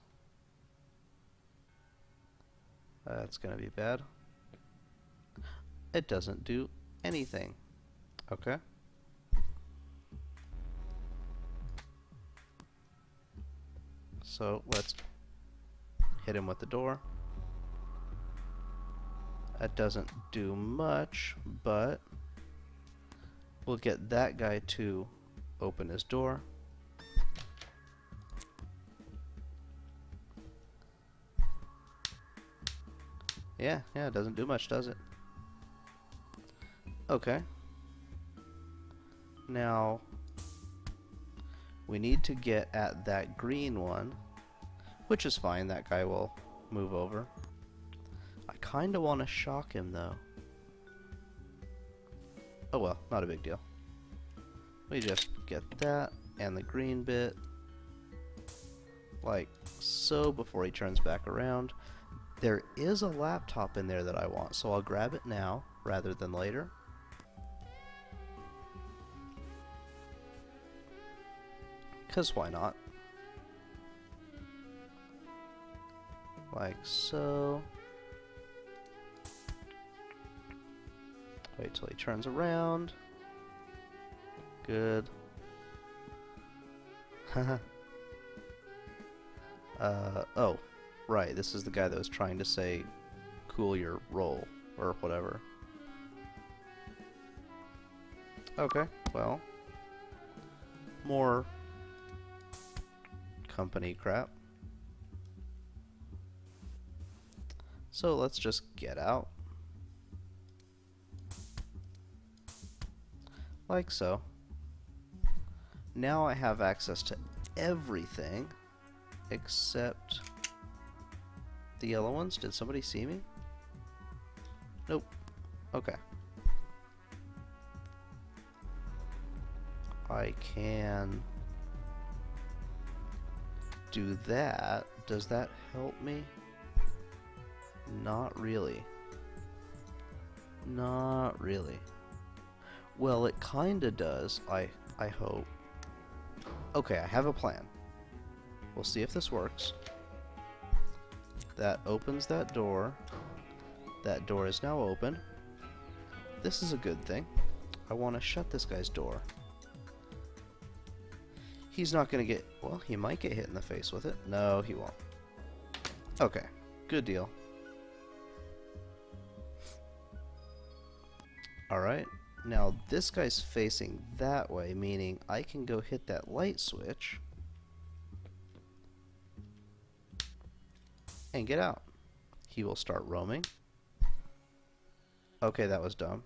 Speaker 1: that's gonna be bad. It doesn't do anything. Okay. So let's hit him with the door. That doesn't do much, but we'll get that guy to open his door. Yeah, yeah, it doesn't do much, does it? Okay. Now, we need to get at that green one, which is fine, that guy will move over. I kinda wanna shock him though. Oh well, not a big deal. We just get that and the green bit like so before he turns back around. There is a laptop in there that I want, so I'll grab it now rather than later. Because why not? Like so. Wait till he turns around. Good. uh, oh, right, this is the guy that was trying to say, cool your roll, or whatever. Okay, well, more company crap. So let's just get out. Like so. Now I have access to everything except the yellow ones. Did somebody see me? Nope. Okay. I can do that. Does that help me? Not really. Not really. Well, it kinda does, I, I hope. Okay, I have a plan. We'll see if this works. That opens that door. That door is now open. This is a good thing. I want to shut this guy's door. He's not going to get... Well, he might get hit in the face with it. No, he won't. Okay, good deal. Alright, now this guy's facing that way, meaning I can go hit that light switch and get out. He will start roaming. Okay, that was dumb.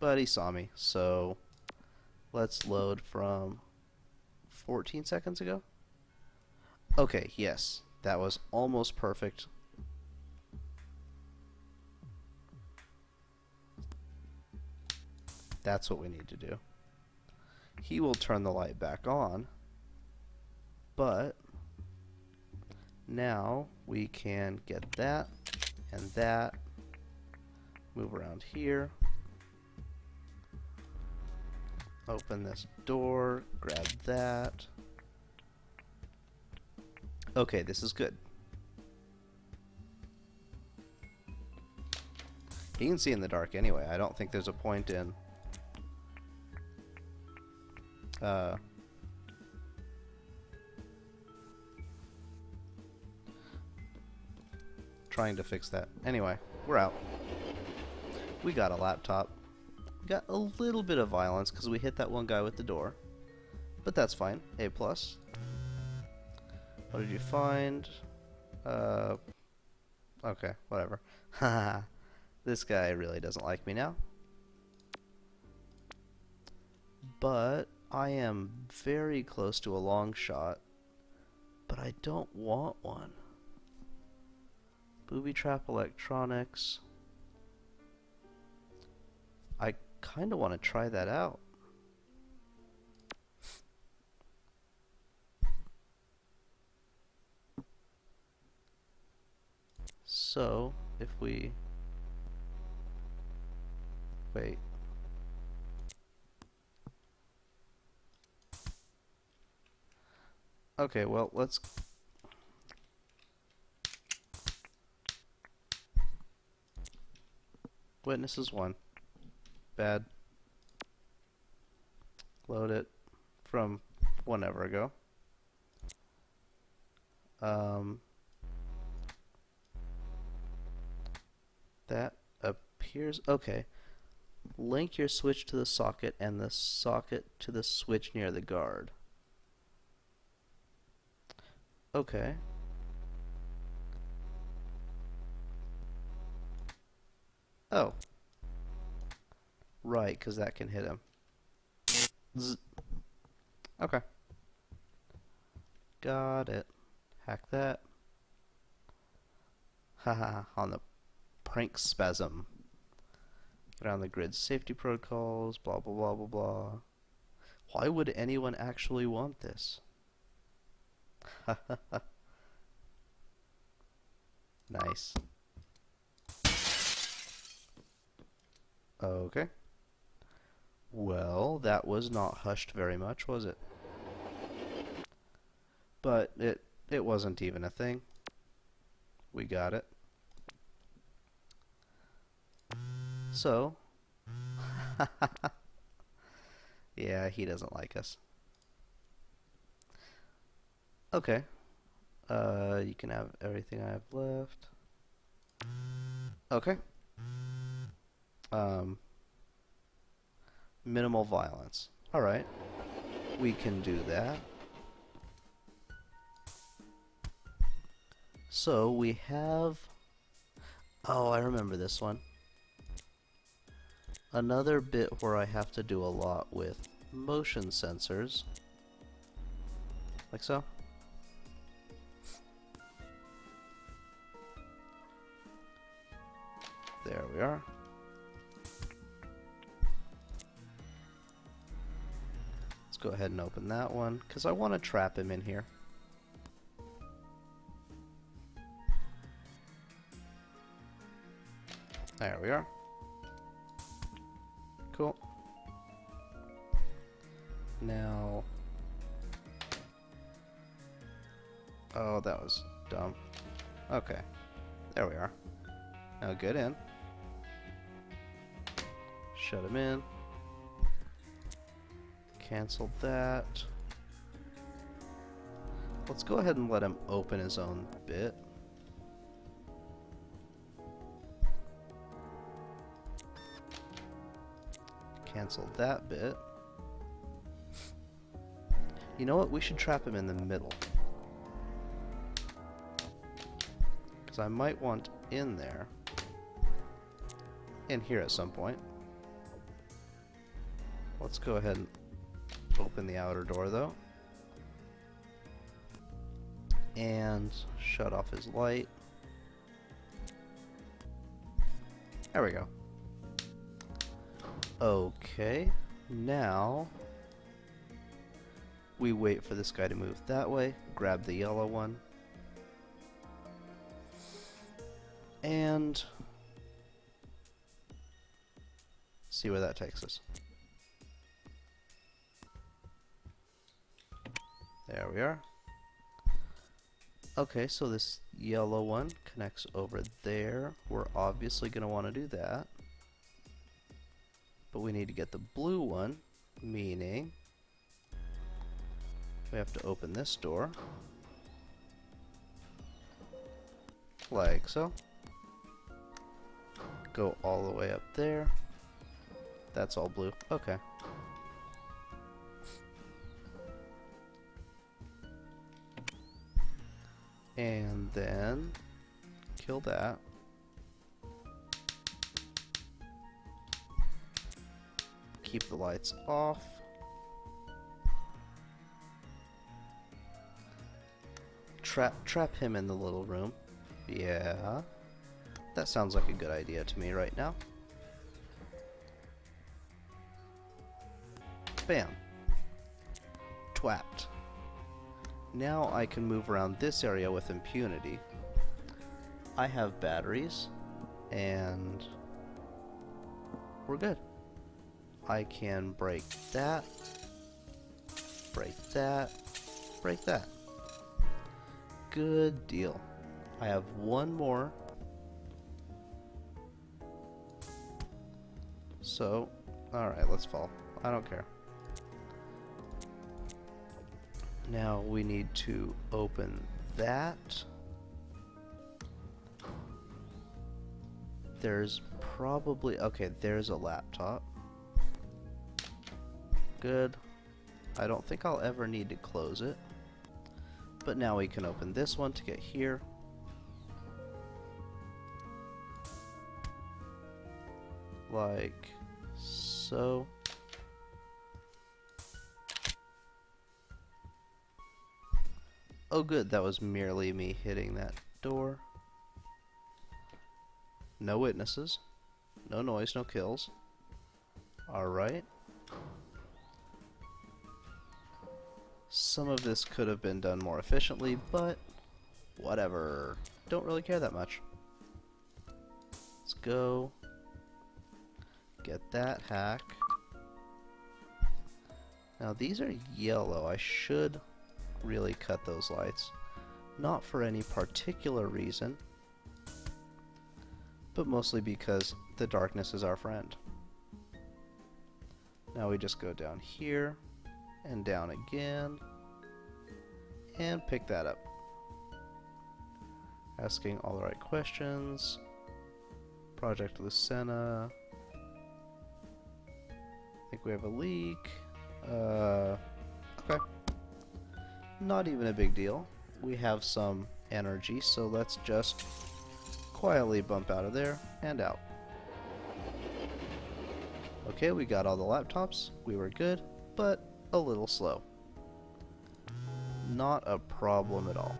Speaker 1: But he saw me, so let's load from 14 seconds ago. Okay, yes, that was almost perfect. That's what we need to do. He will turn the light back on, but now we can get that and that, move around here, open this door, grab that. Okay, this is good. He can see in the dark anyway. I don't think there's a point in uh, trying to fix that. Anyway, we're out. We got a laptop. Got a little bit of violence because we hit that one guy with the door. But that's fine. A plus. What did you find? Uh, okay, whatever. This guy really doesn't like me now. But I am very close to a long shot, but I don't want one. Booby trap electronics. I kind of want to try that out. So, if we... Wait. Okay, well, let's... Witnesses 1. Bad. Load it from whenever ago. Um, that appears okay. Link your switch to the socket and the socket to the switch near the guard. Okay. Oh. Right, because that can hit him. Okay. Got it. Hack that. Haha, on the prank spasm. Get on the grid safety protocols, blah blah blah blah blah. Why would anyone actually want this? nice. Okay. Well, that was not hushed very much, was it? But it it wasn't even a thing. We got it. So, yeah, he doesn't like us. Okay. Uh, you can have everything I have left. Okay. Um, minimal violence. Alright. We can do that. So we have... Oh, I remember this one. Another bit where I have to do a lot with motion sensors. Like so. There we are. Go ahead and open that one, because I want to trap him in here. There we are. Cool. Now... Oh, that was dumb. Okay. There we are. Now get in. Shut him in. Cancel that. Let's go ahead and let him open his own bit. Cancel that bit. You know what? We should trap him in the middle. Because I might want in there. In here at some point. Let's go ahead and open the outer door though. And shut off his light. There we go. Okay, now we wait for this guy to move that way, grab the yellow one, and see where that takes us. There we are. Okay, so this yellow one connects over there. We're obviously going to want to do that. But we need to get the blue one, meaning we have to open this door. Like so. Go all the way up there. That's all blue. Okay. And then kill that. keep the lights off. Trap, trap him in the little room. Yeah. That sounds like a good idea to me right now. Bam. Twapped. Now I can move around this area with impunity. I have batteries, and we're good. I can break that, break that, break that. Good deal. I have one more. So, alright, let's fall. I don't care. Now we need to open that. There's probably... Okay, there's a laptop. Good. I don't think I'll ever need to close it. But now we can open this one to get here. Like so. Oh good, that was merely me hitting that door. No witnesses. No noise, no kills. Alright. Some of this could have been done more efficiently, but whatever. Don't really care that much. Let's go. Get that hack. Now these are yellow. I should really cut those lights. Not for any particular reason, but mostly because the darkness is our friend. Now we just go down here and down again and pick that up. Asking all the right questions. Project Lucena. I think we have a leak. Uh, okay. Not even a big deal. We have some energy, so let's just quietly bump out of there and out. Okay, we got all the laptops. We were good, but a little slow. Not a problem at all.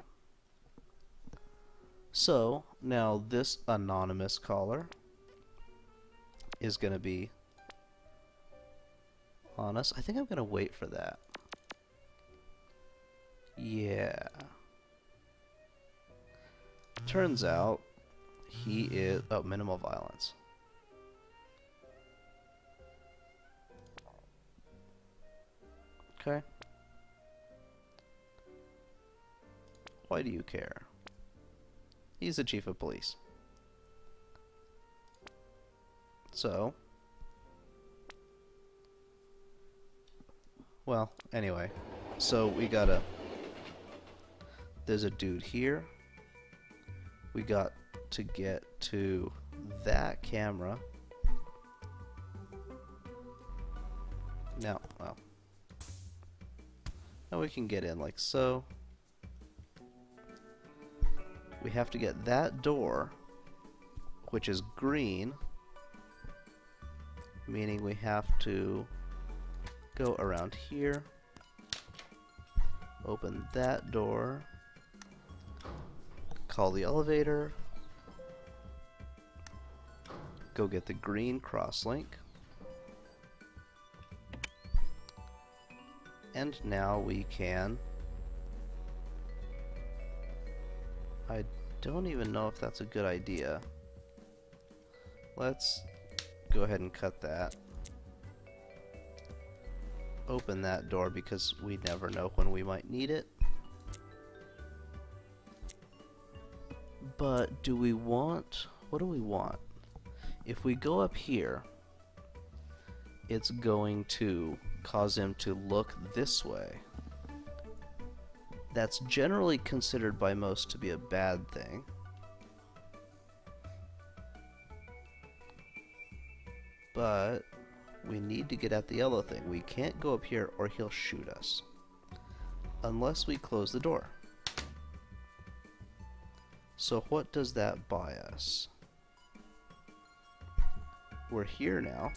Speaker 1: So, now this anonymous caller is going to be on us. I think I'm going to wait for that. Yeah. Turns out he is... Oh, minimal violence. Okay. Why do you care? He's the chief of police. So... Well, anyway. So we gotta... There's a dude here. We got to get to that camera. Now, well. Now we can get in like so. We have to get that door, which is green, meaning we have to go around here, open that door, call the elevator, go get the green crosslink, and now we can I don't even know if that's a good idea. Let's go ahead and cut that. Open that door because we never know when we might need it. But do we want, what do we want? If we go up here, it's going to cause him to look this way. That's generally considered by most to be a bad thing. But we need to get at the yellow thing. We can't go up here or he'll shoot us. Unless we close the door. So what does that buy us? We're here now.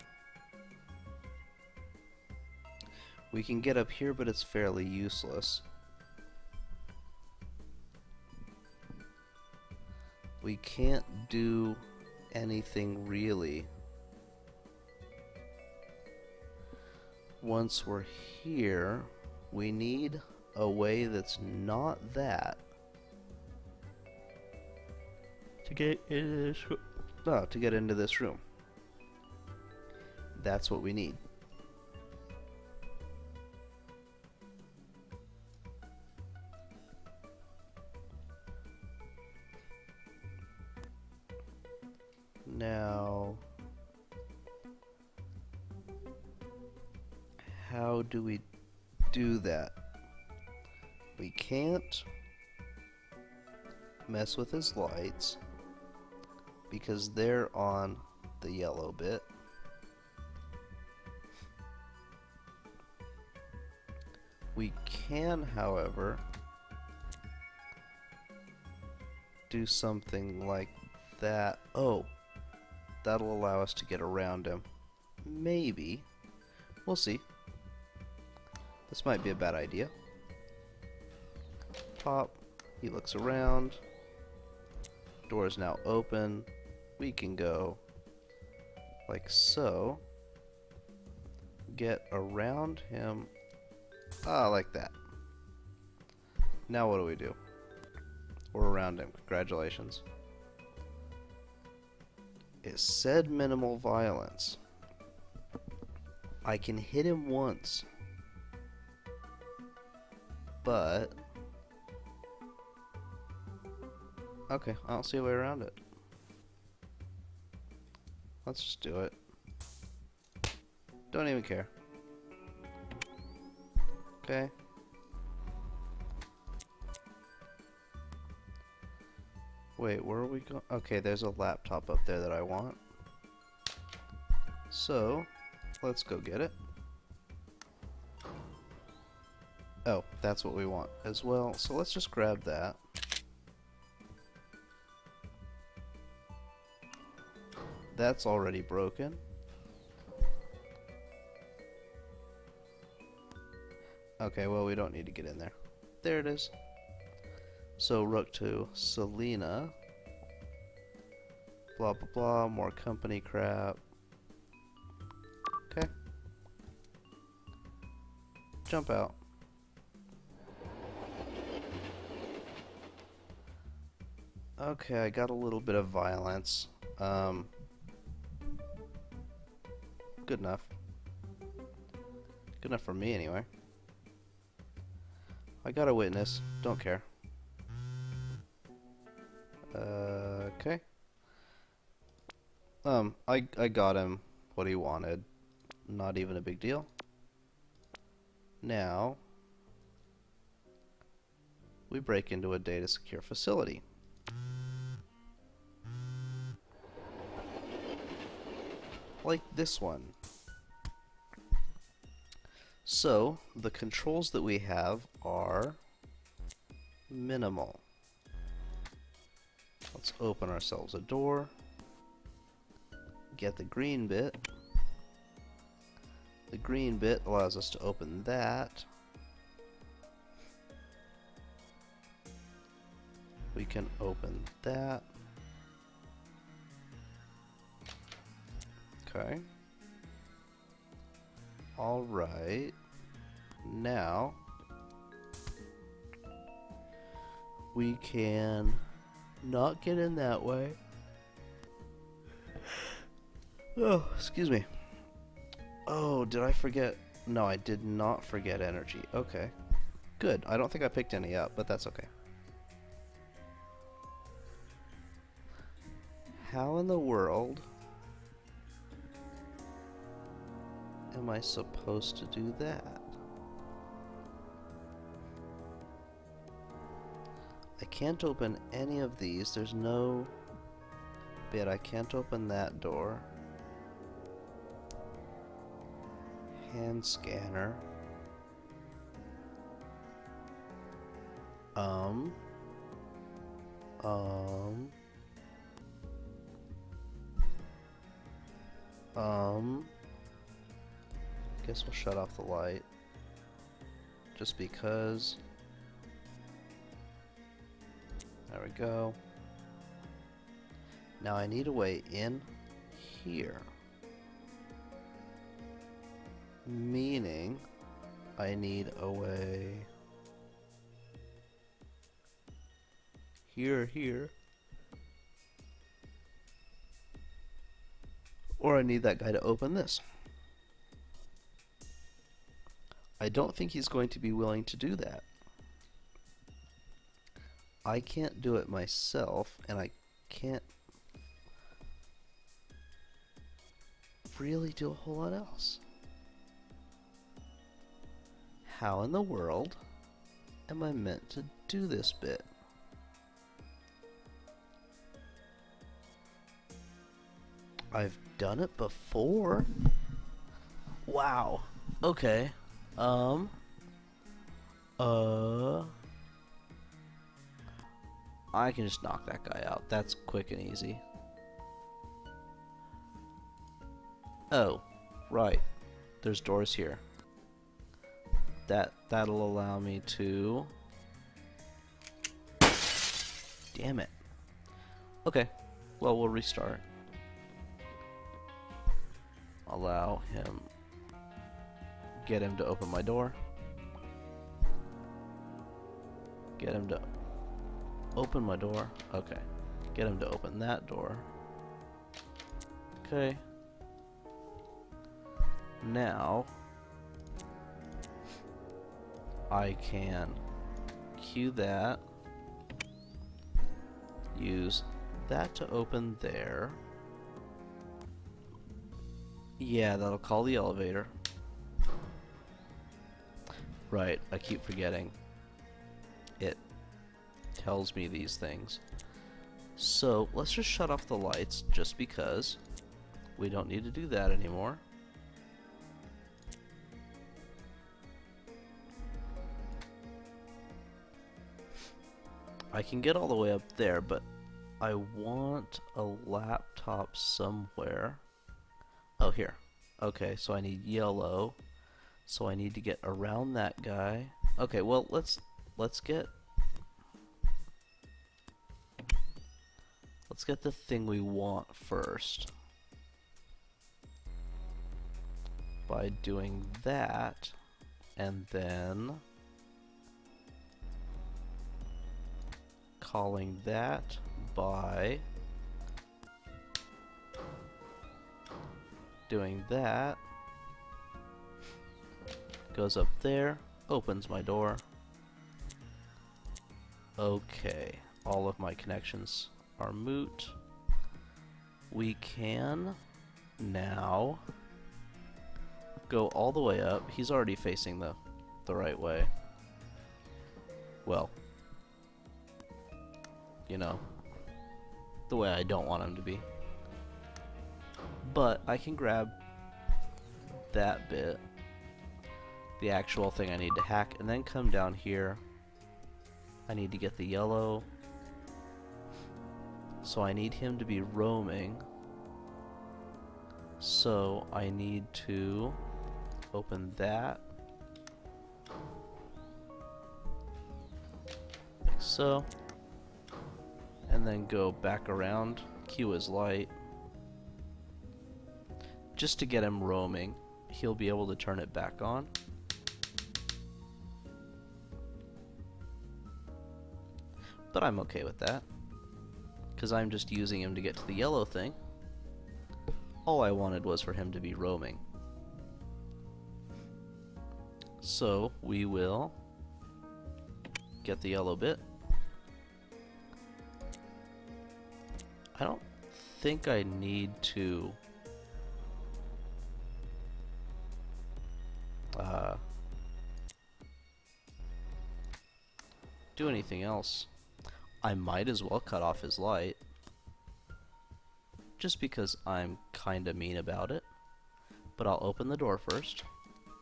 Speaker 1: We can get up here, but it's fairly useless. We can't do anything really once we're here, we need a way that's not that to get into this. Oh, to get into this room. That's what we need. Now, how do we do that? We can't mess with his lights because they're on the yellow bit. We can, however, do something like that. Oh, that'll allow us to get around him. Maybe. We'll see. This might be a bad idea. Pop. He looks around. Door is now open. We can go like so. Get around him. Ah, like that. Now what do we do? We're around him. Congratulations. It said minimal violence. I can hit him once. But... Okay, I don't see a way around it. Let's just do it. Don't even care. Okay. Wait, where are we going? Okay, there's a laptop up there that I want. So, let's go get it. Oh, that's what we want as well. So let's just grab that. That's already broken. Okay, well we don't need to get in there. There it is. So rook to Selena. Blah blah blah, more company crap. Okay. Jump out. Okay, I got a little bit of violence. Um, good enough. Good enough for me, anyway. I got a witness. Don't care. Uh, okay. Um, I, I got him what he wanted. Not even a big deal. Now, we break into a data secure facility. Like this one. So, the controls that we have are minimal. Let's open ourselves a door. Get the green bit. The green bit allows us to open that. We can open that. Okay. Alright. Now, we can not get in that way. Oh, excuse me. Oh, did I forget? No, I did not forget energy. Okay. Good. I don't think I picked any up, but that's okay. How in the world am I supposed to do that? I can't open any of these. There's no bit. I can't open that door. Hand scanner. Um. Um. Um. Guess we'll shut off the light. Just because. There we go. Now I need a way in here. Meaning, I need a way here, here. Or I need that guy to open this. I don't think he's going to be willing to do that. I can't do it myself, and I can't really do a whole lot else. How in the world am I meant to do this bit? I've done it before. Wow. Okay. Um. Uh. I can just knock that guy out. That's quick and easy. Oh, right. There's doors here. That that'll allow me to Damn it. Okay. Well, we'll restart. Allow him get him to open my door. Get him to open my door. Okay. Get him to open that door. Okay. Now, I can cue that, use that to open there. Yeah, that'll call the elevator. Right, I keep forgetting. It tells me these things. So, let's just shut off the lights, just because. We don't need to do that anymore. I can get all the way up there, but I want a laptop somewhere. Oh, here. Okay, so I need yellow. So I need to get around that guy. Okay, well, let's let's get Let's get the thing we want first. By doing that and then calling that by doing that goes up there opens my door. Okay all of my connections are moot. We can now go all the way up. He's already facing the the right way. Well you know, the way I don't want him to be. But I can grab that bit, the actual thing I need to hack, and then come down here. I need to get the yellow. So I need him to be roaming. So I need to open that. Like so and then go back around, cue his light, just to get him roaming. He'll be able to turn it back on. But I'm okay with that, because I'm just using him to get to the yellow thing. All I wanted was for him to be roaming. So we will get the yellow bit. I don't think I need to uh, do anything else. I might as well cut off his light just because I'm kinda mean about it. But I'll open the door first,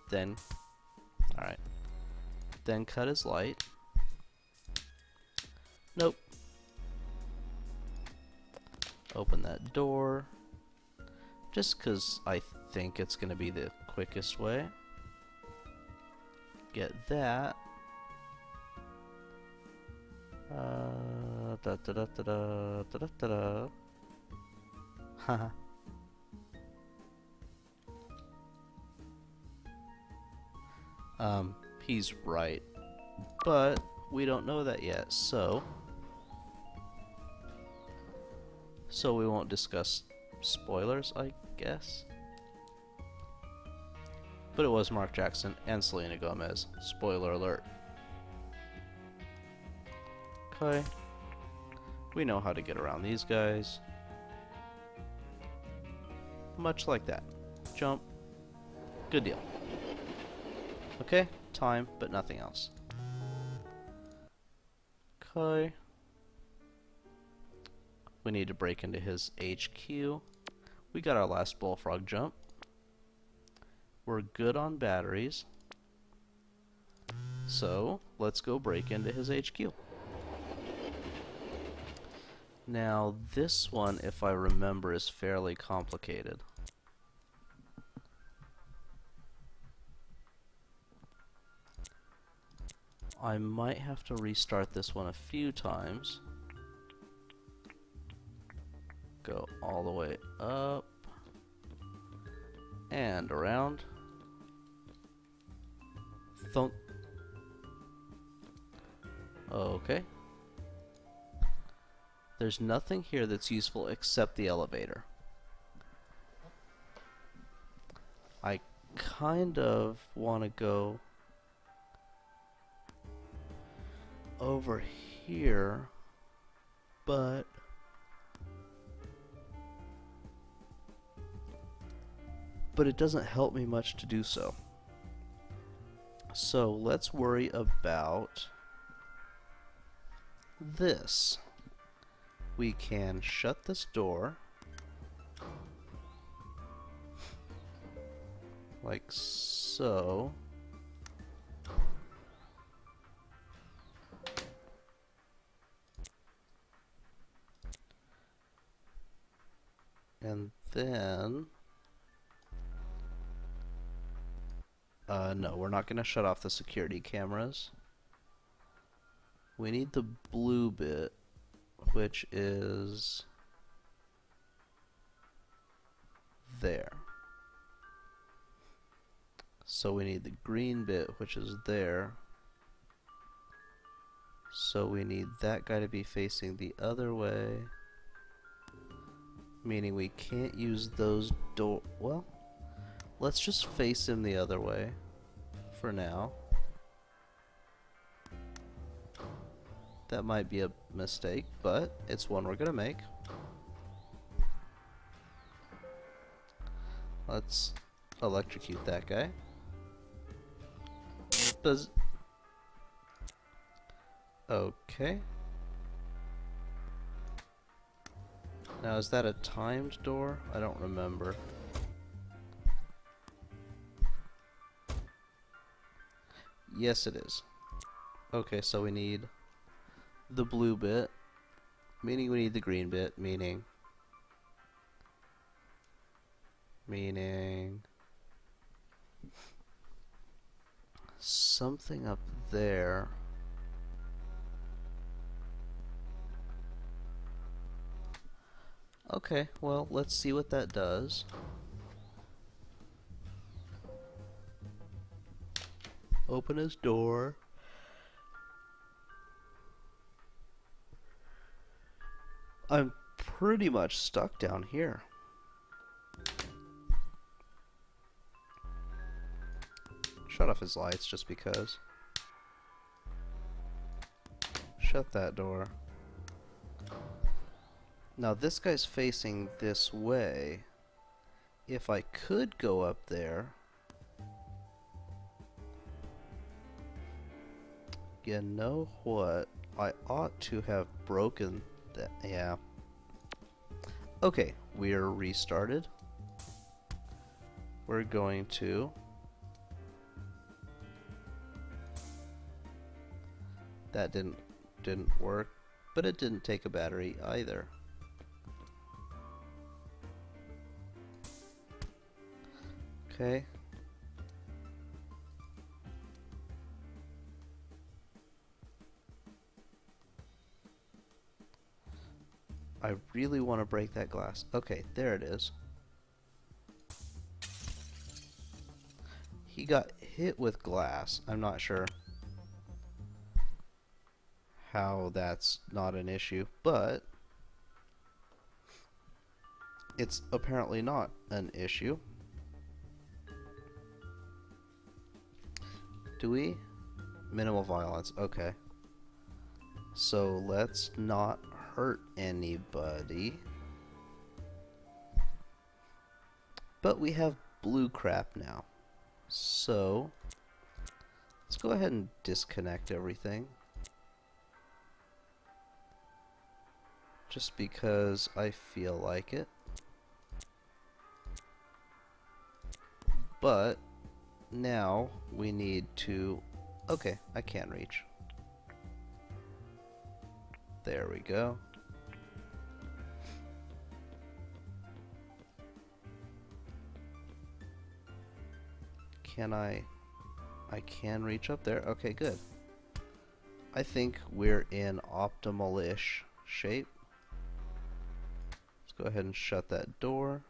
Speaker 1: then, alright, then cut his light. Nope, Open that door. Just because I think it's going to be the quickest way. Get that. Uh, da da da da da da da da da. Um, he's right. But we don't know that yet, so so we won't discuss spoilers, I guess. But it was Mark Jackson and Selena Gomez. Spoiler alert. We know how to get around these guys. Much like that. Jump. Good deal. Okay, time, but nothing else. Okay. We need to break into his HQ. We got our last bullfrog jump. We're good on batteries. So, let's go break into his HQ. Now, this one, if I remember, is fairly complicated. I might have to restart this one a few times. Go all the way up and around. Thunk. Okay. There's nothing here that's useful except the elevator. I kind of want to go over here, but but it doesn't help me much to do so. So let's worry about this. We can shut this door like so. And then Uh, no, we're not going to shut off the security cameras. We need the blue bit, which is there. So we need the green bit, which is there. So we need that guy to be facing the other way. Meaning we can't use those door... Well, let's just face him the other way for now. That might be a mistake, but it's one we're gonna make. Let's electrocute that guy. Okay. Now is that a timed door? I don't remember. Yes, it is. Okay, so we need the blue bit, meaning we need the green bit, meaning. Meaning. Something up there. Okay well let's see what that does. Open his door. I'm pretty much stuck down here. Shut off his lights just because. Shut that door. Now this guy's facing this way. If I could go up there, You know what? I ought to have broken that. Yeah. Okay, we're restarted. We're going to... That didn't didn't work, but it didn't take a battery either. Okay, I really want to break that glass. Okay, there it is. He got hit with glass. I'm not sure how that's not an issue, but it's apparently not an issue. Do we? Minimal violence, okay. So let's not hurt anybody. But we have blue crap now. So, let's go ahead and disconnect everything. Just because I feel like it. But, now we need to... Okay, I can't reach. There we go. Can I... I can reach up there? Okay, good. I think we're in optimal-ish shape. Let's go ahead and shut that door.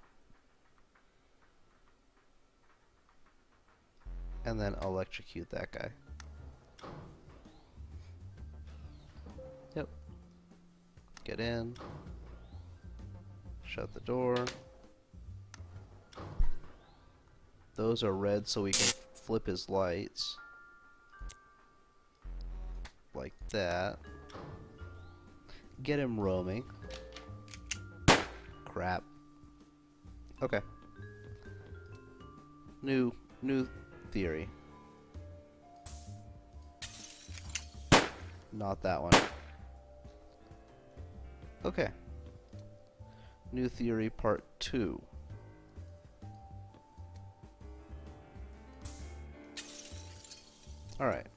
Speaker 1: And then electrocute that guy. Get in. Shut the door. Those are red so we can flip his lights. Like that. Get him roaming. Crap. Okay. New, new theory. Not that one. Okay. New theory part two. Alright.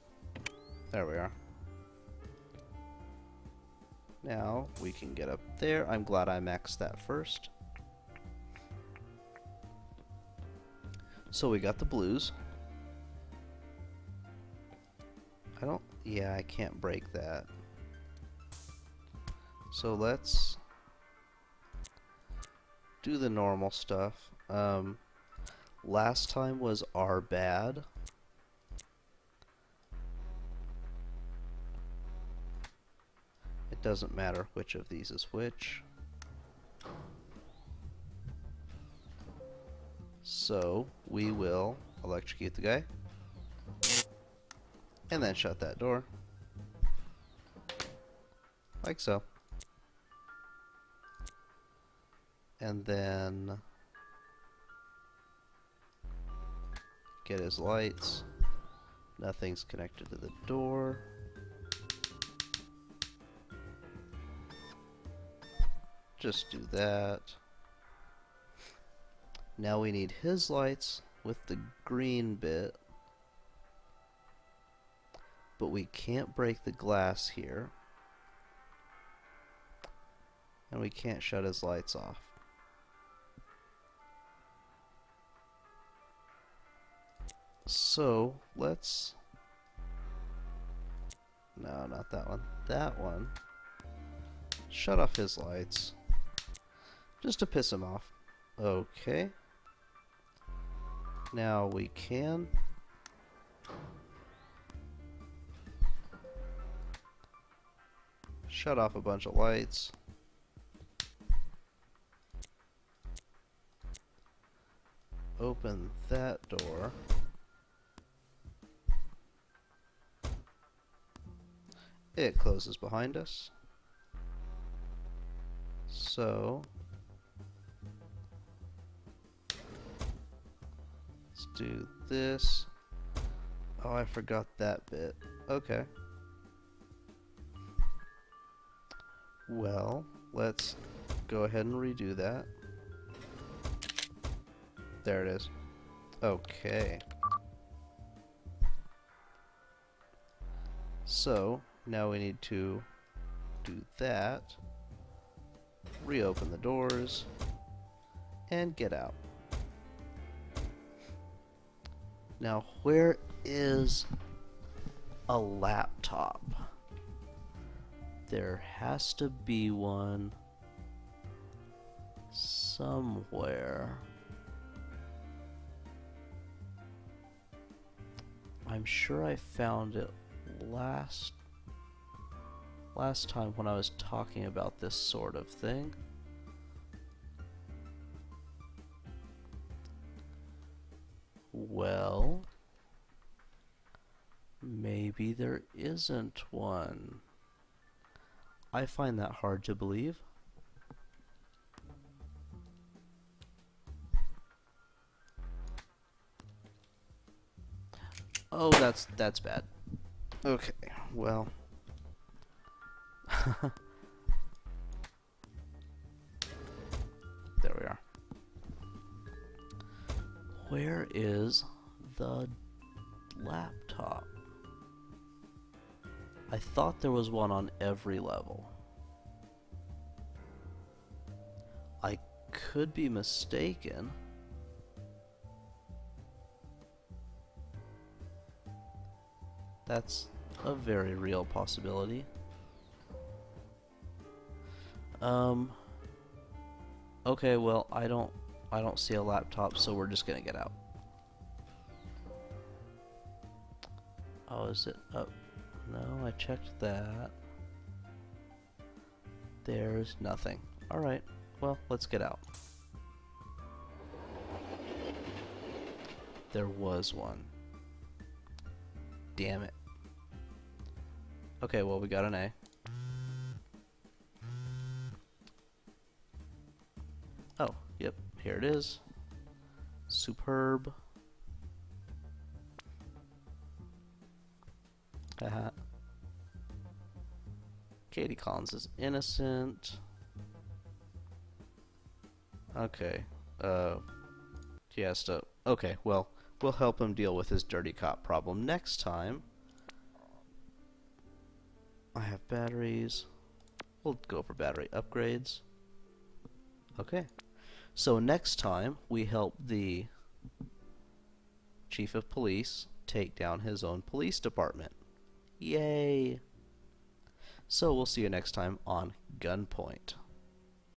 Speaker 1: There we are. Now, we can get up there. I'm glad I maxed that first. So we got the blues. I don't... Yeah, I can't break that. So let's do the normal stuff. Um, last time was our bad. It doesn't matter which of these is which. So we will electrocute the guy. And then shut that door. Like so. And then get his lights. Nothing's connected to the door. Just do that. Now we need his lights with the green bit. But we can't break the glass here. And we can't shut his lights off. So, let's... No, not that one. That one. Shut off his lights. Just to piss him off. Okay. Now we can shut off a bunch of lights. Open that door. It closes behind us. So, let's do this. Oh, I forgot that bit. Okay. Well, let's go ahead and redo that. There it is. Okay. So, now we need to do that, reopen the doors, and get out. Now, where is a laptop? There has to be one somewhere. I'm sure I found it last last time when I was talking about this sort of thing. Well, maybe there isn't one. I find that hard to believe. Oh, that's that's bad. Okay, well. there we are. Where is the laptop? I thought there was one on every level. I could be mistaken. That's a very real possibility. Um Okay, well, I don't I don't see a laptop, so we're just to get out. Oh, is it up? No, I checked that. There's nothing. Alright, well, let's get out. There was one. Damn it. Okay, well, we got an A. Oh, yep, here it is. Superb. Haha. Katie Collins is innocent. Okay. Uh, he has to... Okay, well, we'll help him deal with his dirty cop problem next time. I have batteries. We'll go for battery upgrades. Okay. So next time, we help the chief of police take down his own police department. Yay! So we'll see you next time on Gunpoint.